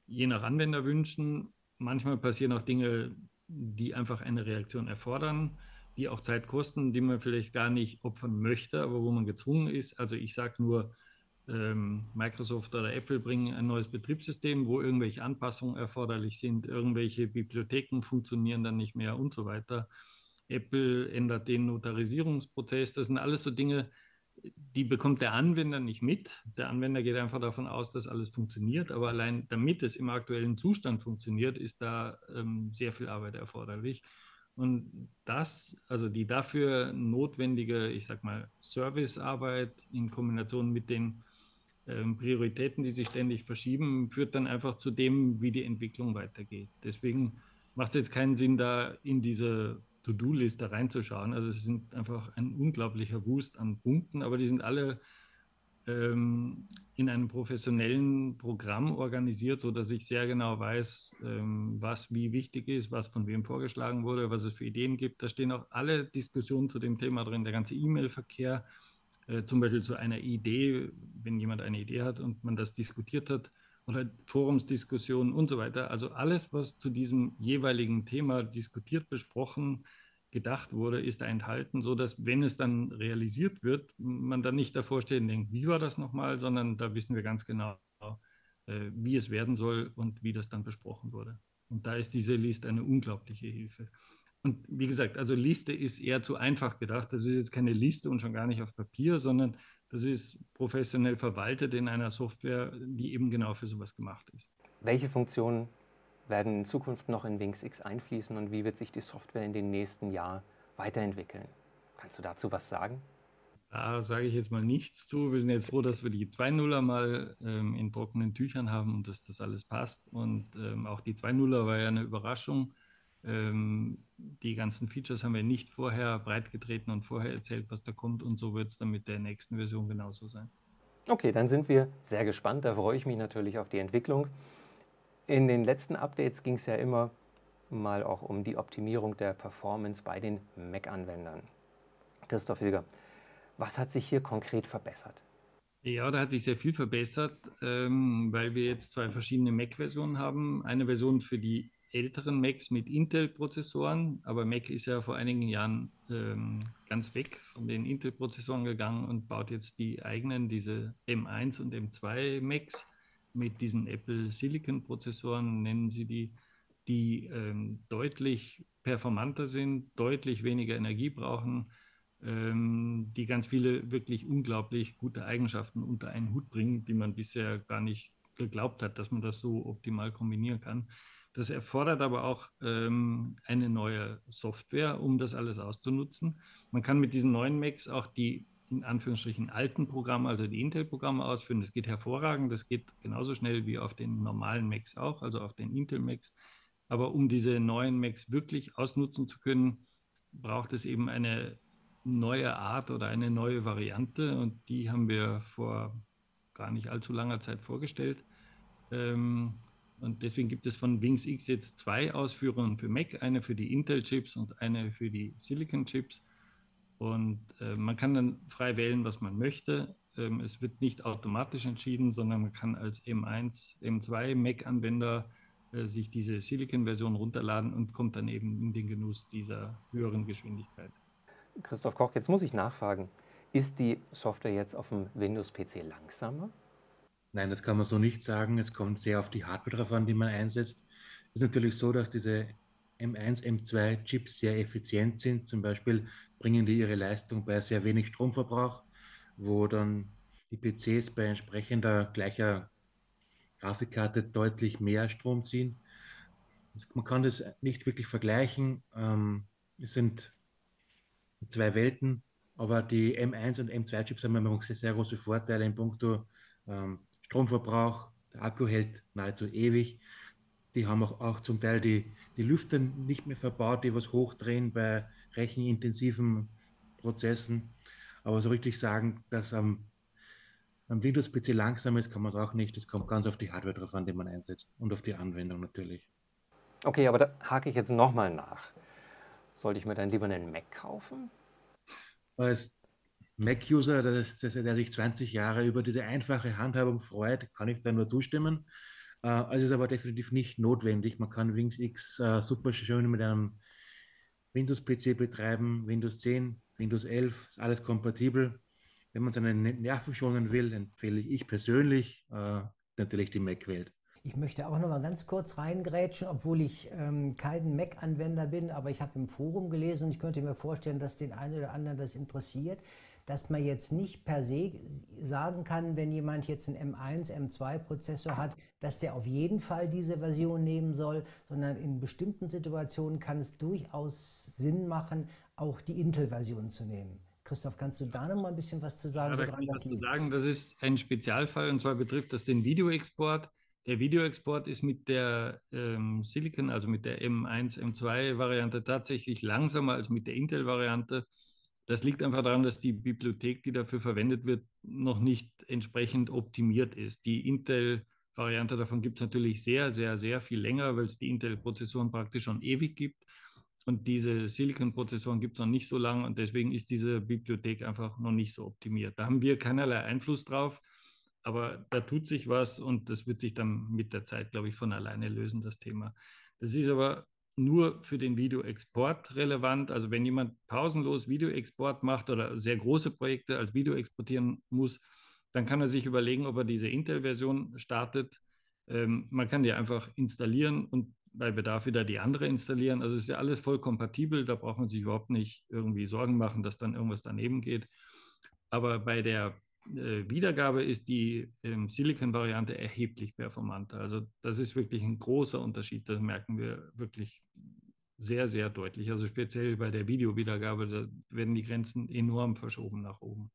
je nach Anwenderwünschen. Manchmal passieren auch Dinge, die einfach eine Reaktion erfordern, die auch Zeit kosten, die man vielleicht gar nicht opfern möchte, aber wo man gezwungen ist. Also ich sage nur, ähm, Microsoft oder Apple bringen ein neues Betriebssystem, wo irgendwelche Anpassungen erforderlich sind, irgendwelche Bibliotheken funktionieren dann nicht mehr und so weiter. Apple ändert den Notarisierungsprozess. Das sind alles so Dinge, die bekommt der Anwender nicht mit. Der Anwender geht einfach davon aus, dass alles funktioniert, aber allein damit es im aktuellen Zustand funktioniert, ist da ähm, sehr viel Arbeit erforderlich. Und das, also die dafür notwendige, ich sag mal, Servicearbeit in Kombination mit den ähm, Prioritäten, die sich ständig verschieben, führt dann einfach zu dem, wie die Entwicklung weitergeht. Deswegen macht es jetzt keinen Sinn, da in diese To-Do-Liste reinzuschauen. Also es sind einfach ein unglaublicher Wust an Punkten, aber die sind alle ähm, in einem professionellen Programm organisiert, sodass ich sehr genau weiß, ähm, was wie wichtig ist, was von wem vorgeschlagen wurde, was es für Ideen gibt. Da stehen auch alle Diskussionen zu dem Thema drin, der ganze E-Mail-Verkehr, äh, zum Beispiel zu einer Idee, wenn jemand eine Idee hat und man das diskutiert hat, oder Forumsdiskussionen und so weiter. Also alles, was zu diesem jeweiligen Thema diskutiert, besprochen, gedacht wurde, ist da enthalten, so dass wenn es dann realisiert wird, man dann nicht davor steht und denkt, wie war das nochmal, sondern da wissen wir ganz genau, äh, wie es werden soll und wie das dann besprochen wurde. Und da ist diese Liste eine unglaubliche Hilfe. Und wie gesagt, also Liste ist eher zu einfach gedacht. Das ist jetzt keine Liste und schon gar nicht auf Papier, sondern das ist professionell verwaltet in einer Software, die eben genau für sowas gemacht ist. Welche Funktionen werden in Zukunft noch in WingsX einfließen und wie wird sich die Software in den nächsten Jahren weiterentwickeln? Kannst du dazu was sagen? Da sage ich jetzt mal nichts zu. Wir sind jetzt froh, dass wir die 2.0er mal ähm, in trockenen Tüchern haben und dass das alles passt. Und ähm, auch die 2.0er war ja eine Überraschung. Ähm, die ganzen Features haben wir nicht vorher breitgetreten und vorher erzählt, was da kommt. Und so wird es dann mit der nächsten Version genauso sein. Okay, dann sind wir sehr gespannt. Da freue ich mich natürlich auf die Entwicklung. In den letzten Updates ging es ja immer mal auch um die Optimierung der Performance bei den Mac-Anwendern. Christoph Hilger, was hat sich hier konkret verbessert? Ja, da hat sich sehr viel verbessert, ähm, weil wir jetzt zwei verschiedene Mac-Versionen haben. Eine Version für die älteren Macs mit Intel-Prozessoren, aber Mac ist ja vor einigen Jahren ähm, ganz weg von den Intel-Prozessoren gegangen und baut jetzt die eigenen, diese M1 und M2 Macs mit diesen Apple Silicon-Prozessoren, nennen sie die, die ähm, deutlich performanter sind, deutlich weniger Energie brauchen, ähm, die ganz viele wirklich unglaublich gute Eigenschaften unter einen Hut bringen, die man bisher gar nicht geglaubt hat, dass man das so optimal kombinieren kann. Das erfordert aber auch ähm, eine neue Software, um das alles auszunutzen. Man kann mit diesen neuen Macs auch die in Anführungsstrichen alten Programme, also die Intel-Programme ausführen. Das geht hervorragend. Das geht genauso schnell wie auf den normalen Macs auch, also auf den Intel-Macs. Aber um diese neuen Macs wirklich ausnutzen zu können, braucht es eben eine neue Art oder eine neue Variante. Und die haben wir vor gar nicht allzu langer Zeit vorgestellt. Ähm, und deswegen gibt es von Wings X jetzt zwei Ausführungen für Mac, eine für die Intel-Chips und eine für die Silicon-Chips. Und äh, man kann dann frei wählen, was man möchte. Ähm, es wird nicht automatisch entschieden, sondern man kann als M1, M2 Mac-Anwender äh, sich diese Silicon-Version runterladen und kommt dann eben in den Genuss dieser höheren Geschwindigkeit. Christoph Koch, jetzt muss ich nachfragen. Ist die Software jetzt auf dem Windows-PC langsamer? Nein, das kann man so nicht sagen. Es kommt sehr auf die Hardware drauf an, die man einsetzt. Es ist natürlich so, dass diese M1, M2 Chips sehr effizient sind. Zum Beispiel bringen die ihre Leistung bei sehr wenig Stromverbrauch, wo dann die PCs bei entsprechender gleicher Grafikkarte deutlich mehr Strom ziehen. Man kann das nicht wirklich vergleichen. Ähm, es sind zwei Welten, aber die M1 und M2 Chips haben sehr große Vorteile in puncto ähm, Stromverbrauch, der Akku hält nahezu ewig. Die haben auch, auch zum Teil die, die Lüfter nicht mehr verbaut, die was hochdrehen bei rechenintensiven Prozessen. Aber so richtig sagen, dass am, am Windows-PC langsam ist, kann man auch nicht. Es kommt ganz auf die Hardware drauf an, die man einsetzt und auf die Anwendung natürlich. Okay, aber da hake ich jetzt nochmal nach. Sollte ich mir dann lieber einen Mac kaufen? Als Mac-User, der, sich 20 Jahre über diese einfache Handhabung freut, kann ich da nur zustimmen. Äh, es ist aber definitiv nicht notwendig. Man kann Wings X äh, super schön mit einem Windows-PC betreiben, Windows 10, Windows 11, ist alles kompatibel. Wenn man seine Nerven schonen will, empfehle ich persönlich äh, natürlich die Mac-Welt. Ich möchte auch noch mal ganz kurz reingrätschen, obwohl ich ähm, kein Mac-Anwender bin, aber ich habe im Forum gelesen und ich könnte mir vorstellen, dass den einen oder anderen das interessiert. Dass man jetzt nicht per se sagen kann, wenn jemand jetzt einen M1, M2-Prozessor hat, dass der auf jeden Fall diese Version nehmen soll, sondern in bestimmten Situationen kann es durchaus Sinn machen, auch die Intel-Version zu nehmen. Christoph, kannst du da noch mal ein bisschen was zu sagen? Ja, da kann ich was zu sagen. Das ist ein Spezialfall und zwar betrifft das den Videoexport. Der Videoexport ist mit der ähm, Silicon, also mit der M1, M2-Variante tatsächlich langsamer als mit der Intel-Variante. Das liegt einfach daran, dass die Bibliothek, die dafür verwendet wird, noch nicht entsprechend optimiert ist. Die Intel-Variante davon gibt es natürlich sehr, sehr, sehr viel länger, weil es die Intel-Prozessoren praktisch schon ewig gibt. Und diese Silicon-Prozessoren gibt es noch nicht so lange und deswegen ist diese Bibliothek einfach noch nicht so optimiert. Da haben wir keinerlei Einfluss drauf, aber da tut sich was und das wird sich dann mit der Zeit, glaube ich, von alleine lösen, das Thema. Das ist aber nur für den Videoexport relevant. Also wenn jemand pausenlos Videoexport macht oder sehr große Projekte als Video exportieren muss, dann kann er sich überlegen, ob er diese Intel-Version startet. Ähm, man kann die einfach installieren und bei Bedarf wieder die andere installieren. Also ist ja alles voll kompatibel, da braucht man sich überhaupt nicht irgendwie Sorgen machen, dass dann irgendwas daneben geht. Aber bei der Wiedergabe ist die Silicon-Variante erheblich performanter. Also das ist wirklich ein großer Unterschied, das merken wir wirklich sehr, sehr deutlich. Also speziell bei der Videowiedergabe, da werden die Grenzen enorm verschoben nach oben.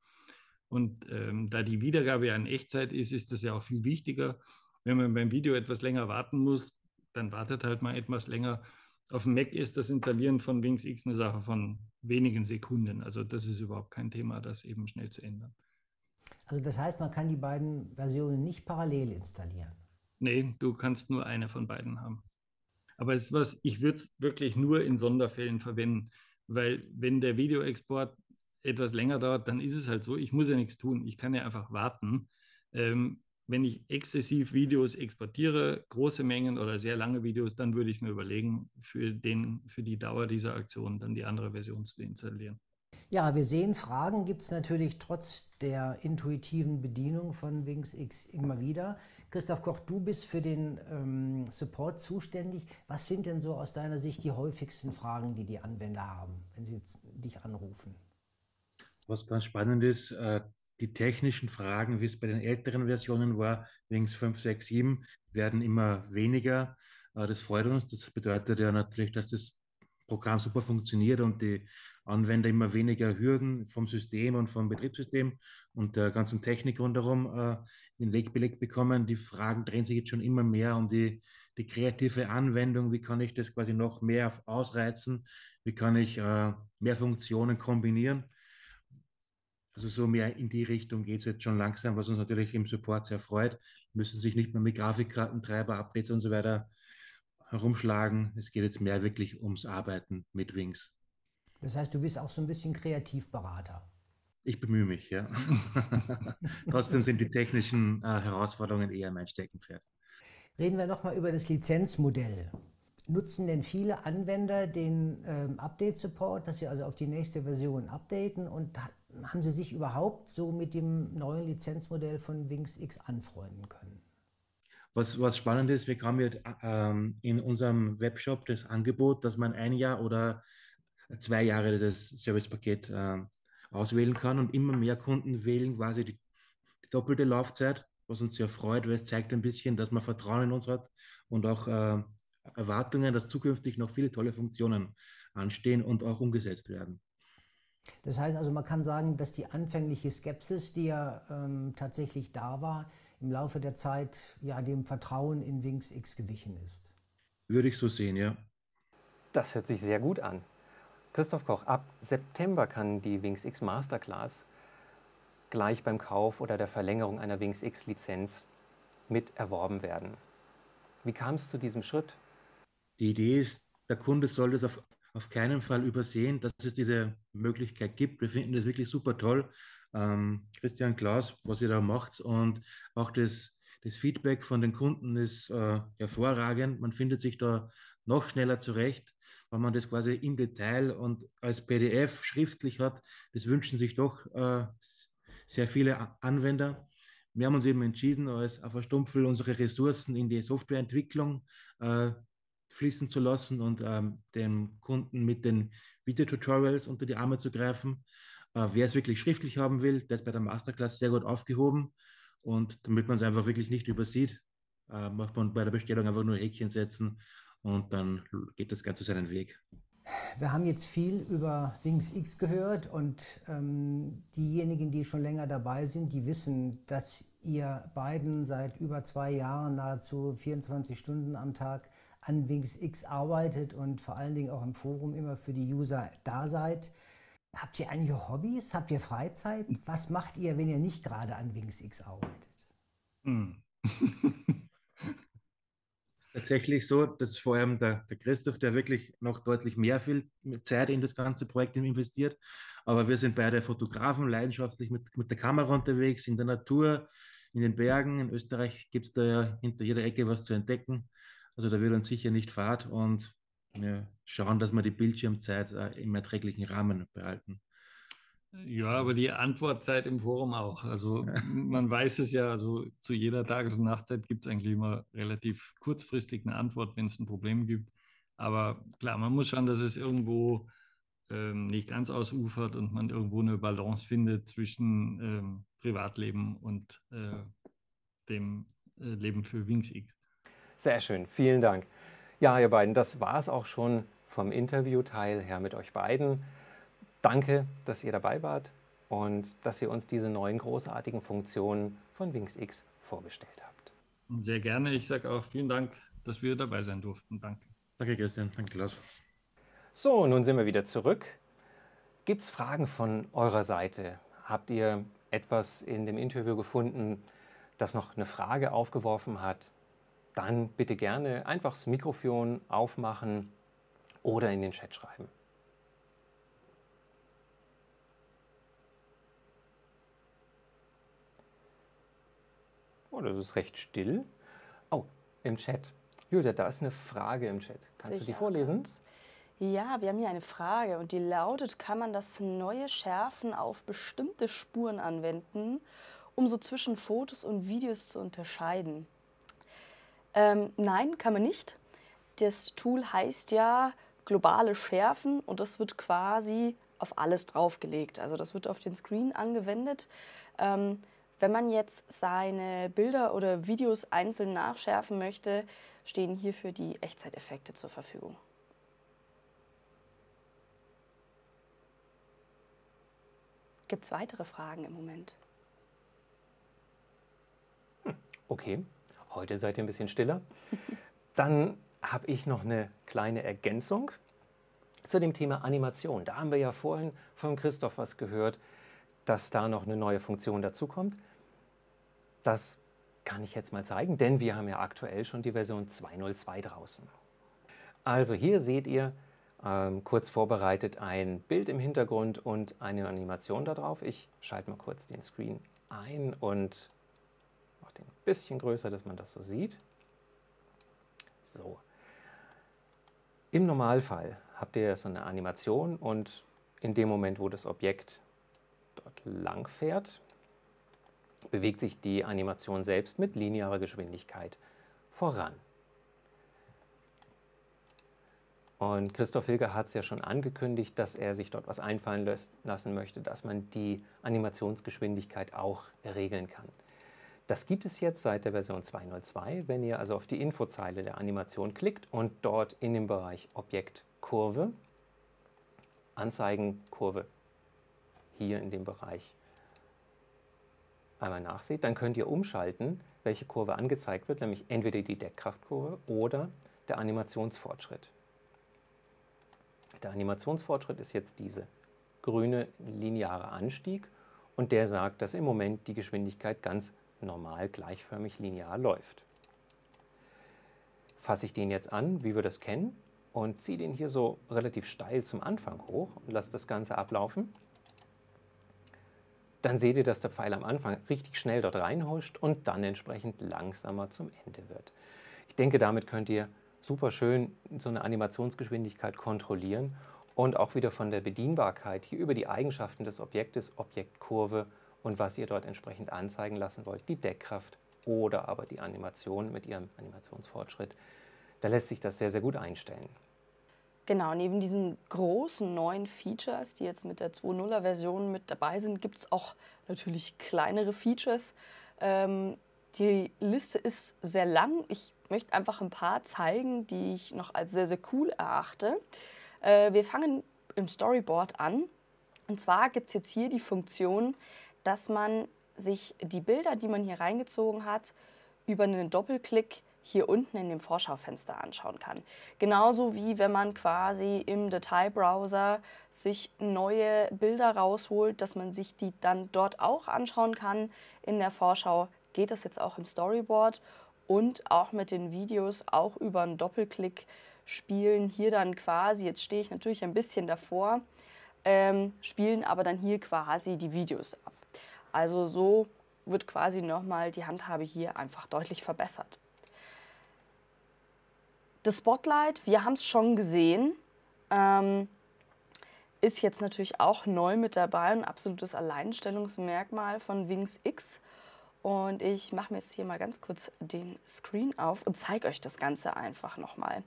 Und ähm, da die Wiedergabe ja in Echtzeit ist, ist das ja auch viel wichtiger. Wenn man beim Video etwas länger warten muss, dann wartet halt mal etwas länger. Auf dem Mac ist das Installieren von Wings X eine Sache von wenigen Sekunden. Also das ist überhaupt kein Thema, das eben schnell zu ändern. Also das heißt, man kann die beiden Versionen nicht parallel installieren. Nee, du kannst nur eine von beiden haben. Aber es was, ich würde es wirklich nur in Sonderfällen verwenden, weil wenn der Videoexport etwas länger dauert, dann ist es halt so, ich muss ja nichts tun, ich kann ja einfach warten. Ähm, wenn ich exzessiv Videos exportiere, große Mengen oder sehr lange Videos, dann würde ich mir überlegen, für, den, für die Dauer dieser Aktion dann die andere Version zu installieren. Ja, wir sehen, Fragen gibt es natürlich trotz der intuitiven Bedienung von Wings X immer wieder. Christoph Koch, du bist für den ähm, Support zuständig. Was sind denn so aus deiner Sicht die häufigsten Fragen, die die Anwender haben, wenn sie dich anrufen? Was ganz spannend ist, äh, die technischen Fragen, wie es bei den älteren Versionen war, Wings 5, 6, 7, werden immer weniger. Äh, das freut uns. Das bedeutet ja natürlich, dass das Programm super funktioniert und die Anwender immer weniger Hürden vom System und vom Betriebssystem und der ganzen Technik rundherum äh, den Weg belegt bekommen. Die Fragen drehen sich jetzt schon immer mehr um die, die kreative Anwendung. Wie kann ich das quasi noch mehr ausreizen? Wie kann ich äh, mehr Funktionen kombinieren? Also so mehr in die Richtung geht es jetzt schon langsam, was uns natürlich im Support sehr freut. Müssen sich nicht mehr mit Grafikkarten, Treiber, Updates und so weiter herumschlagen. Es geht jetzt mehr wirklich ums Arbeiten mit Wings. Das heißt, du bist auch so ein bisschen Kreativberater. Ich bemühe mich, ja. Trotzdem sind die technischen äh, Herausforderungen eher mein Steckenpferd. Reden wir nochmal über das Lizenzmodell. Nutzen denn viele Anwender den ähm, Update-Support, dass sie also auf die nächste Version updaten und haben Sie sich überhaupt so mit dem neuen Lizenzmodell von Wings X anfreunden können? Was, was spannend ist, wir haben ja ähm, in unserem Webshop das Angebot, dass man ein Jahr oder zwei Jahre dieses Servicepaket äh, auswählen kann und immer mehr Kunden wählen quasi die, die, doppelte Laufzeit, was uns sehr freut, weil es zeigt ein bisschen, dass man Vertrauen in uns hat und auch äh, Erwartungen, dass zukünftig noch viele tolle Funktionen anstehen und auch umgesetzt werden. Das heißt also, man kann sagen, dass die anfängliche Skepsis, die ja ähm, tatsächlich da war, im Laufe der Zeit ja dem Vertrauen in Wings X gewichen ist. Würde ich so sehen, ja. Das hört sich sehr gut an. Christoph Koch, ab September kann die Wings X Masterclass gleich beim Kauf oder der Verlängerung einer Wings X Lizenz mit erworben werden. Wie kam es zu diesem Schritt? Die Idee ist, der Kunde soll das auf auf keinen Fall übersehen, dass es diese Möglichkeit gibt. Wir finden das wirklich super toll. Ähm, Christian Klaus, was ihr da macht und auch das, das Feedback von den Kunden ist äh, hervorragend. Man findet sich da noch schneller zurecht, weil man das quasi im Detail und als PDF schriftlich hat. Das wünschen sich doch äh, sehr viele Anwender. Wir haben uns eben entschieden, als auf Stumpfel unsere Ressourcen in die Softwareentwicklung äh, fließen zu lassen und ähm, dem Kunden mit den Videotutorials unter die Arme zu greifen. Äh, wer es wirklich schriftlich haben will, der ist bei der Masterclass sehr gut aufgehoben. Und damit man es einfach wirklich nicht übersieht, äh, macht man bei der Bestellung einfach nur Häkchen setzen und dann geht das Ganze seinen Weg. Wir haben jetzt viel über Wings X gehört und ähm, diejenigen, die schon länger dabei sind, die wissen, dass ihr beiden seit über zwei Jahren nahezu 24 Stunden am Tag an Wings X arbeitet und vor allen Dingen auch im Forum immer für die User da seid. Habt ihr einige Hobbys? Habt ihr Freizeit? Was macht ihr, wenn ihr nicht gerade an Wings X arbeitet? Hm. tatsächlich so, dass vor allem der, der Christoph, der wirklich noch deutlich mehr viel Zeit in das ganze Projekt investiert. Aber wir sind beide Fotografen, leidenschaftlich mit, mit der Kamera unterwegs, in der Natur, in den Bergen. In Österreich gibt es da ja hinter jeder Ecke was zu entdecken. Also da wird uns sicher nicht fad und wir schauen, dass wir die Bildschirmzeit äh, im erträglichen Rahmen behalten. Ja, aber die Antwortzeit im Forum auch. Also man weiß es ja, also zu jeder Tages- und Nachtzeit gibt es eigentlich immer relativ kurzfristig eine Antwort, wenn es ein Problem gibt. Aber klar, man muss schauen, dass es irgendwo ähm, nicht ganz ausufert und man irgendwo eine Balance findet zwischen ähm, Privatleben und äh, dem äh, Leben für WingsX. Sehr schön, vielen Dank. Ja, ihr beiden, das war es auch schon vom Interviewteil her mit euch beiden. Danke, dass ihr dabei wart und dass ihr uns diese neuen großartigen Funktionen von WingsX vorgestellt habt. Sehr gerne. Ich sage auch vielen Dank, dass wir dabei sein durften. Danke. Danke, Christian. Danke, Lars. So, nun sind wir wieder zurück. Gibt es Fragen von eurer Seite? Habt ihr etwas in dem Interview gefunden, das noch eine Frage aufgeworfen hat? Dann bitte gerne einfach das Mikrofon aufmachen oder in den Chat schreiben. Oh, das ist recht still. Oh, im Chat. Julia, da ist eine Frage im Chat. Kannst Sicher. du die vorlesen? Ja, wir haben hier eine Frage und die lautet, kann man das neue Schärfen auf bestimmte Spuren anwenden, um so zwischen Fotos und Videos zu unterscheiden? Ähm, nein, kann man nicht. Das Tool heißt ja globale Schärfen und das wird quasi auf alles draufgelegt. Also das wird auf den Screen angewendet. Ähm, wenn man jetzt seine Bilder oder Videos einzeln nachschärfen möchte, stehen hierfür die Echtzeiteffekte zur Verfügung. Gibt es weitere Fragen im Moment? Hm, okay, heute seid ihr ein bisschen stiller. Dann habe ich noch eine kleine Ergänzung zu dem Thema Animation. Da haben wir ja vorhin von Christoph was gehört, dass da noch eine neue Funktion dazukommt. Das kann ich jetzt mal zeigen, denn wir haben ja aktuell schon die Version 2.02 draußen. Also hier seht ihr ähm, kurz vorbereitet ein Bild im Hintergrund und eine Animation darauf. Ich schalte mal kurz den Screen ein und mache den ein bisschen größer, dass man das so sieht. So. Im Normalfall habt ihr so eine Animation und in dem Moment, wo das Objekt dort lang fährt, bewegt sich die Animation selbst mit linearer Geschwindigkeit voran. Und Christoph Hilger hat es ja schon angekündigt, dass er sich dort was einfallen lassen möchte, dass man die Animationsgeschwindigkeit auch regeln kann. Das gibt es jetzt seit der Version 2.02. Wenn ihr also auf die Infozeile der Animation klickt und dort in dem Bereich Objekt Kurve, Anzeigen Kurve, hier in dem Bereich einmal nachseht, dann könnt ihr umschalten, welche Kurve angezeigt wird, nämlich entweder die Deckkraftkurve oder der Animationsfortschritt. Der Animationsfortschritt ist jetzt diese grüne lineare Anstieg und der sagt, dass im Moment die Geschwindigkeit ganz normal gleichförmig linear läuft. Fasse ich den jetzt an, wie wir das kennen, und ziehe den hier so relativ steil zum Anfang hoch und lasse das Ganze ablaufen, dann seht ihr, dass der Pfeil am Anfang richtig schnell dort reinhuscht und dann entsprechend langsamer zum Ende wird. Ich denke, damit könnt ihr super schön so eine Animationsgeschwindigkeit kontrollieren und auch wieder von der Bedienbarkeit hier über die Eigenschaften des Objektes, Objektkurve und was ihr dort entsprechend anzeigen lassen wollt, die Deckkraft oder aber die Animation mit ihrem Animationsfortschritt. Da lässt sich das sehr, sehr gut einstellen. Genau, neben diesen großen neuen Features, die jetzt mit der 2.0er Version mit dabei sind, gibt es auch natürlich kleinere Features. Ähm, die Liste ist sehr lang. Ich möchte einfach ein paar zeigen, die ich noch als sehr, sehr cool erachte. Äh, wir fangen im Storyboard an. Und zwar gibt es jetzt hier die Funktion, dass man sich die Bilder, die man hier reingezogen hat, über einen Doppelklick hier unten in dem Vorschaufenster anschauen kann. Genauso wie wenn man quasi im Detailbrowser sich neue Bilder rausholt, dass man sich die dann dort auch anschauen kann in der Vorschau, geht das jetzt auch im Storyboard und auch mit den Videos auch über einen Doppelklick spielen hier dann quasi, jetzt stehe ich natürlich ein bisschen davor, ähm, spielen aber dann hier quasi die Videos ab. Also so wird quasi nochmal die Handhabe hier einfach deutlich verbessert. Das Spotlight, wir haben es schon gesehen, ähm, ist jetzt natürlich auch neu mit dabei, ein absolutes Alleinstellungsmerkmal von Wings X. Und ich mache mir jetzt hier mal ganz kurz den Screen auf und zeige euch das Ganze einfach nochmal.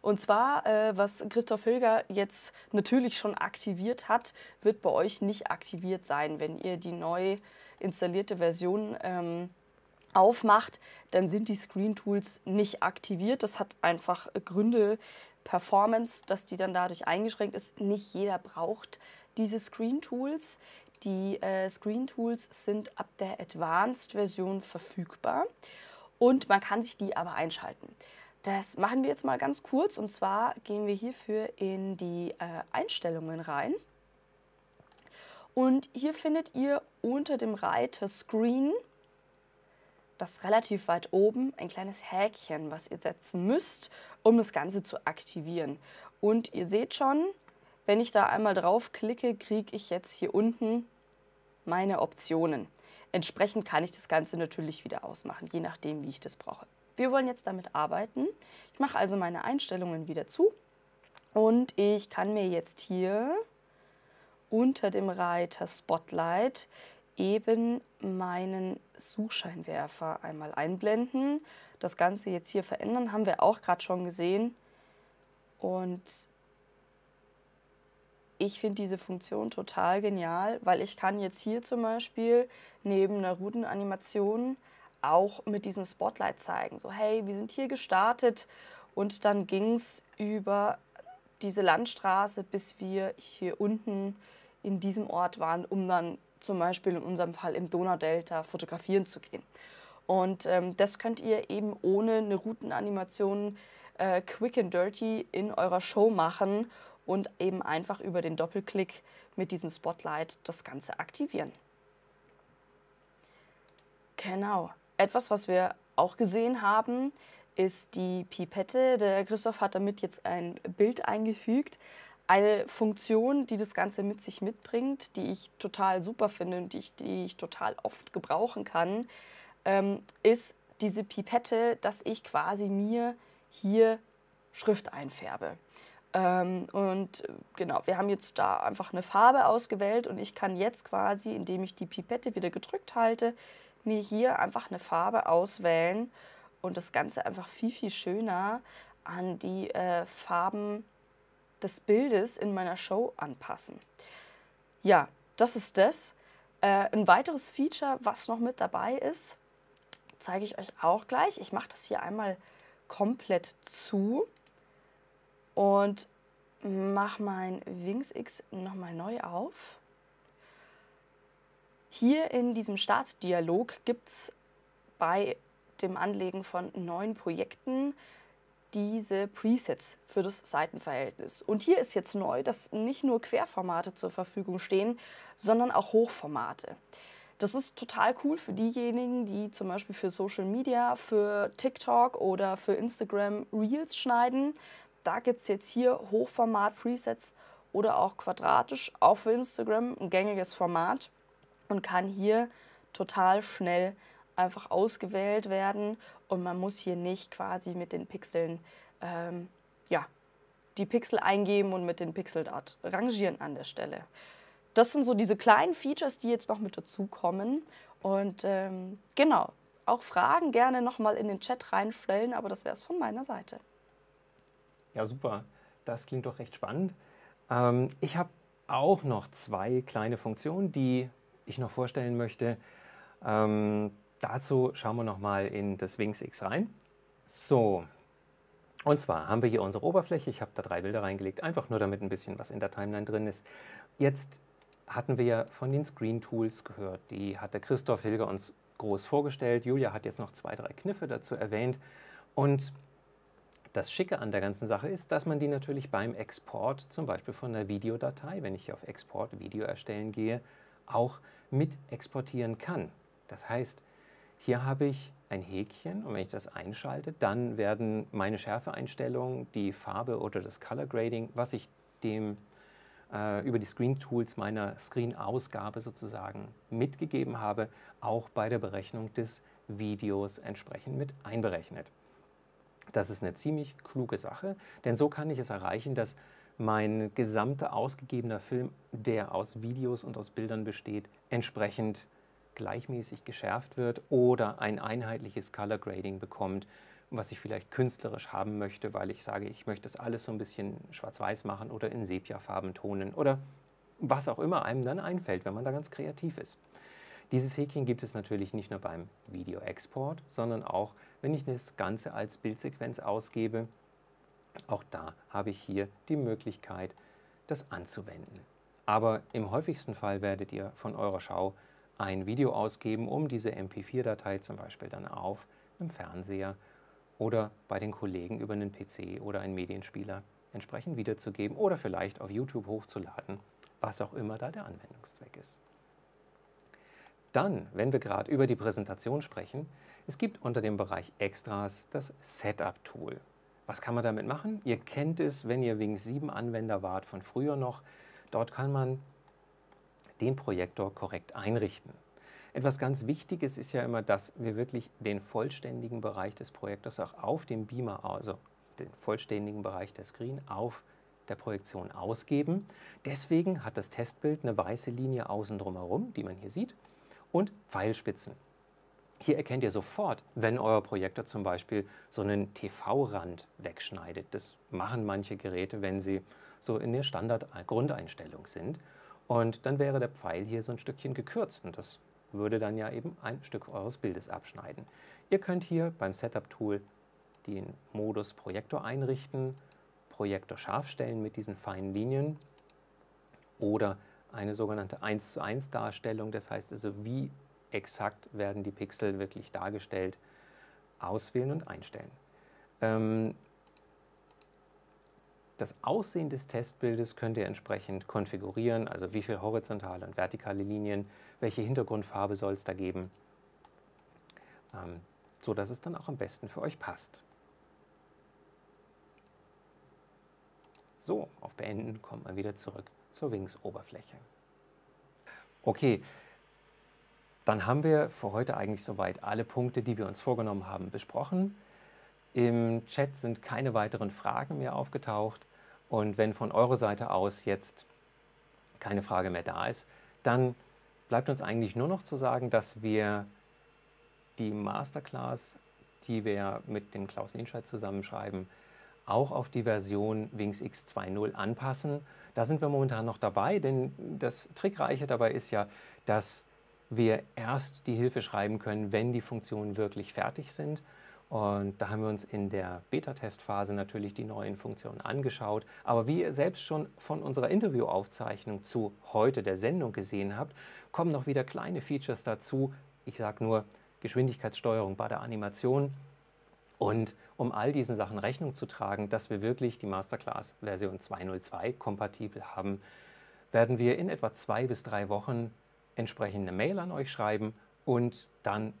Und zwar, äh, was Christoph Hilger jetzt natürlich schon aktiviert hat, wird bei euch nicht aktiviert sein, wenn ihr die neu installierte Version ähm, aufmacht, dann sind die Screen Tools nicht aktiviert. Das hat einfach Gründe, Performance, dass die dann dadurch eingeschränkt ist. Nicht jeder braucht diese Screen Tools. Die äh, Screen Tools sind ab der Advanced-Version verfügbar und man kann sich die aber einschalten. Das machen wir jetzt mal ganz kurz und zwar gehen wir hierfür in die äh, Einstellungen rein. Und hier findet ihr unter dem Reiter Screen das relativ weit oben ein kleines Häkchen, was ihr setzen müsst, um das Ganze zu aktivieren. Und ihr seht schon, wenn ich da einmal drauf klicke, kriege ich jetzt hier unten meine Optionen. Entsprechend kann ich das Ganze natürlich wieder ausmachen, je nachdem, wie ich das brauche. Wir wollen jetzt damit arbeiten. Ich mache also meine Einstellungen wieder zu und ich kann mir jetzt hier unter dem Reiter Spotlight eben meinen Suchscheinwerfer einmal einblenden. Das Ganze jetzt hier verändern, haben wir auch gerade schon gesehen. Und ich finde diese Funktion total genial, weil ich kann jetzt hier zum Beispiel neben einer Routenanimation auch mit diesem Spotlight zeigen. So, hey, wir sind hier gestartet und dann ging es über diese Landstraße, bis wir hier unten in diesem Ort waren, um dann zum Beispiel in unserem Fall im Donaudelta fotografieren zu gehen. Und ähm, das könnt ihr eben ohne eine Routenanimation äh, quick and dirty in eurer Show machen und eben einfach über den Doppelklick mit diesem Spotlight das Ganze aktivieren. Genau. Etwas, was wir auch gesehen haben, ist die Pipette. Der Christoph hat damit jetzt ein Bild eingefügt. Eine Funktion, die das Ganze mit sich mitbringt, die ich total super finde und die ich, die ich total oft gebrauchen kann, ähm, ist diese Pipette, dass ich quasi mir hier Schrift einfärbe. Ähm, und genau, wir haben jetzt da einfach eine Farbe ausgewählt und ich kann jetzt quasi, indem ich die Pipette wieder gedrückt halte, mir hier einfach eine Farbe auswählen und das Ganze einfach viel, viel schöner an die äh, Farben des Bildes in meiner Show anpassen. Ja, das ist das. Äh, ein weiteres Feature, was noch mit dabei ist, zeige ich euch auch gleich. Ich mache das hier einmal komplett zu und mache mein Wings X nochmal neu auf. Hier in diesem Startdialog gibt es bei dem Anlegen von neuen Projekten diese Presets für das Seitenverhältnis. Und hier ist jetzt neu, dass nicht nur Querformate zur Verfügung stehen, sondern auch Hochformate. Das ist total cool für diejenigen, die zum Beispiel für Social Media, für TikTok oder für Instagram Reels schneiden. Da gibt es jetzt hier Hochformat-Presets oder auch quadratisch, auch für Instagram ein gängiges Format und kann hier total schnell einfach ausgewählt werden und man muss hier nicht quasi mit den Pixeln ähm, ja, die Pixel eingeben und mit den Pixelart rangieren an der Stelle. Das sind so diese kleinen Features, die jetzt noch mit dazukommen. Und ähm, genau, auch Fragen gerne nochmal in den Chat reinstellen, aber das wäre es von meiner Seite. Ja, super. das klingt doch recht spannend. Ähm, ich habe auch noch zwei kleine Funktionen, die ich noch vorstellen möchte. Ähm, dazu schauen wir nochmal in das Wings X rein. So, und zwar haben wir hier unsere Oberfläche. Ich habe da drei Bilder reingelegt, einfach nur damit ein bisschen was in der Timeline drin ist. Jetzt hatten wir ja von den Screen Tools gehört. Die hat der Christoph Hilger uns groß vorgestellt. Julia hat jetzt noch zwei, drei Kniffe dazu erwähnt. Und das Schicke an der ganzen Sache ist, dass man die natürlich beim Export, zum Beispiel von einer Videodatei, wenn ich hier auf Export Video erstellen gehe, auch mit exportieren kann. Das heißt, hier habe ich ein Häkchen und wenn ich das einschalte, dann werden meine Schärfeeinstellungen, die Farbe oder das Color Grading, was ich dem äh, über die Screen Tools meiner Screen-Ausgabe sozusagen mitgegeben habe, auch bei der Berechnung des Videos entsprechend mit einberechnet. Das ist eine ziemlich kluge Sache, denn so kann ich es erreichen, dass mein gesamter ausgegebener Film, der aus Videos und aus Bildern besteht, entsprechend gleichmäßig geschärft wird oder ein einheitliches Color Grading bekommt, was ich vielleicht künstlerisch haben möchte, weil ich sage, ich möchte das alles so ein bisschen schwarz-weiß machen oder in Sepia-Farben tonen oder was auch immer einem dann einfällt, wenn man da ganz kreativ ist. Dieses Häkchen gibt es natürlich nicht nur beim Video-Export, sondern auch, wenn ich das Ganze als Bildsequenz ausgebe. Auch da habe ich hier die Möglichkeit, das anzuwenden. Aber im häufigsten Fall werdet ihr von eurer Schau ein Video ausgeben, um diese MP4-Datei zum Beispiel dann auf einem Fernseher oder bei den Kollegen über einen PC oder einen Medienspieler entsprechend wiederzugeben oder vielleicht auf YouTube hochzuladen, was auch immer da der Anwendungszweck ist. Dann, wenn wir gerade über die Präsentation sprechen, es gibt unter dem Bereich Extras das Setup-Tool. Was kann man damit machen? Ihr kennt es, wenn ihr Wings 7 Anwender wart von früher noch. Dort kann man den Projektor korrekt einrichten. Etwas ganz Wichtiges ist ja immer, dass wir wirklich den vollständigen Bereich des Projektors auch auf dem Beamer, also den vollständigen Bereich der Screen auf der Projektion ausgeben. Deswegen hat das Testbild eine weiße Linie außen drumherum, die man hier sieht und Pfeilspitzen. Hier erkennt ihr sofort, wenn euer Projektor zum Beispiel so einen TV-Rand wegschneidet. Das machen manche Geräte, wenn sie so in der Standard-Grundeinstellung sind. Und dann wäre der Pfeil hier so ein Stückchen gekürzt und das würde dann ja eben ein Stück eures Bildes abschneiden. Ihr könnt hier beim Setup-Tool den Modus Projektor einrichten, Projektor scharf stellen mit diesen feinen Linien oder eine sogenannte 1 zu 1 Darstellung, das heißt also, wie exakt werden die Pixel wirklich dargestellt, auswählen und einstellen. Ähm, das Aussehen des Testbildes könnt ihr entsprechend konfigurieren, also wie viele horizontale und vertikale Linien, welche Hintergrundfarbe soll es da geben, ähm, so dass es dann auch am besten für euch passt. So, auf Beenden kommt man wieder zurück zur Wings-Oberfläche. Okay, dann haben wir für heute eigentlich soweit alle Punkte, die wir uns vorgenommen haben, besprochen. Im Chat sind keine weiteren Fragen mehr aufgetaucht. Und wenn von eurer Seite aus jetzt keine Frage mehr da ist, dann bleibt uns eigentlich nur noch zu sagen, dass wir die Masterclass, die wir mit dem Klaus Linscheid zusammenschreiben, auch auf die Version Wings X 2.0 anpassen da sind wir momentan noch dabei, denn das Trickreiche dabei ist ja, dass wir erst die Hilfe schreiben können, wenn die Funktionen wirklich fertig sind. Und da haben wir uns in der Beta-Testphase natürlich die neuen Funktionen angeschaut. Aber wie ihr selbst schon von unserer Interviewaufzeichnung zu heute der Sendung gesehen habt, kommen noch wieder kleine Features dazu. Ich sage nur Geschwindigkeitssteuerung bei der Animation und um all diesen Sachen Rechnung zu tragen, dass wir wirklich die Masterclass Version 2.02 kompatibel haben, werden wir in etwa zwei bis drei Wochen entsprechend eine Mail an euch schreiben und dann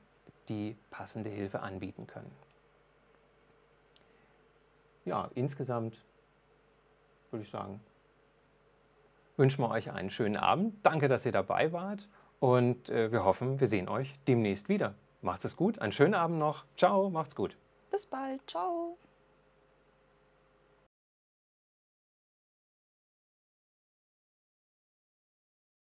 die passende Hilfe anbieten können. Ja, insgesamt würde ich sagen, wünschen wir euch einen schönen Abend. Danke, dass ihr dabei wart und äh, wir hoffen, wir sehen euch demnächst wieder. Macht's es gut, einen schönen Abend noch. Ciao, macht's gut. Bis bald. Ciao.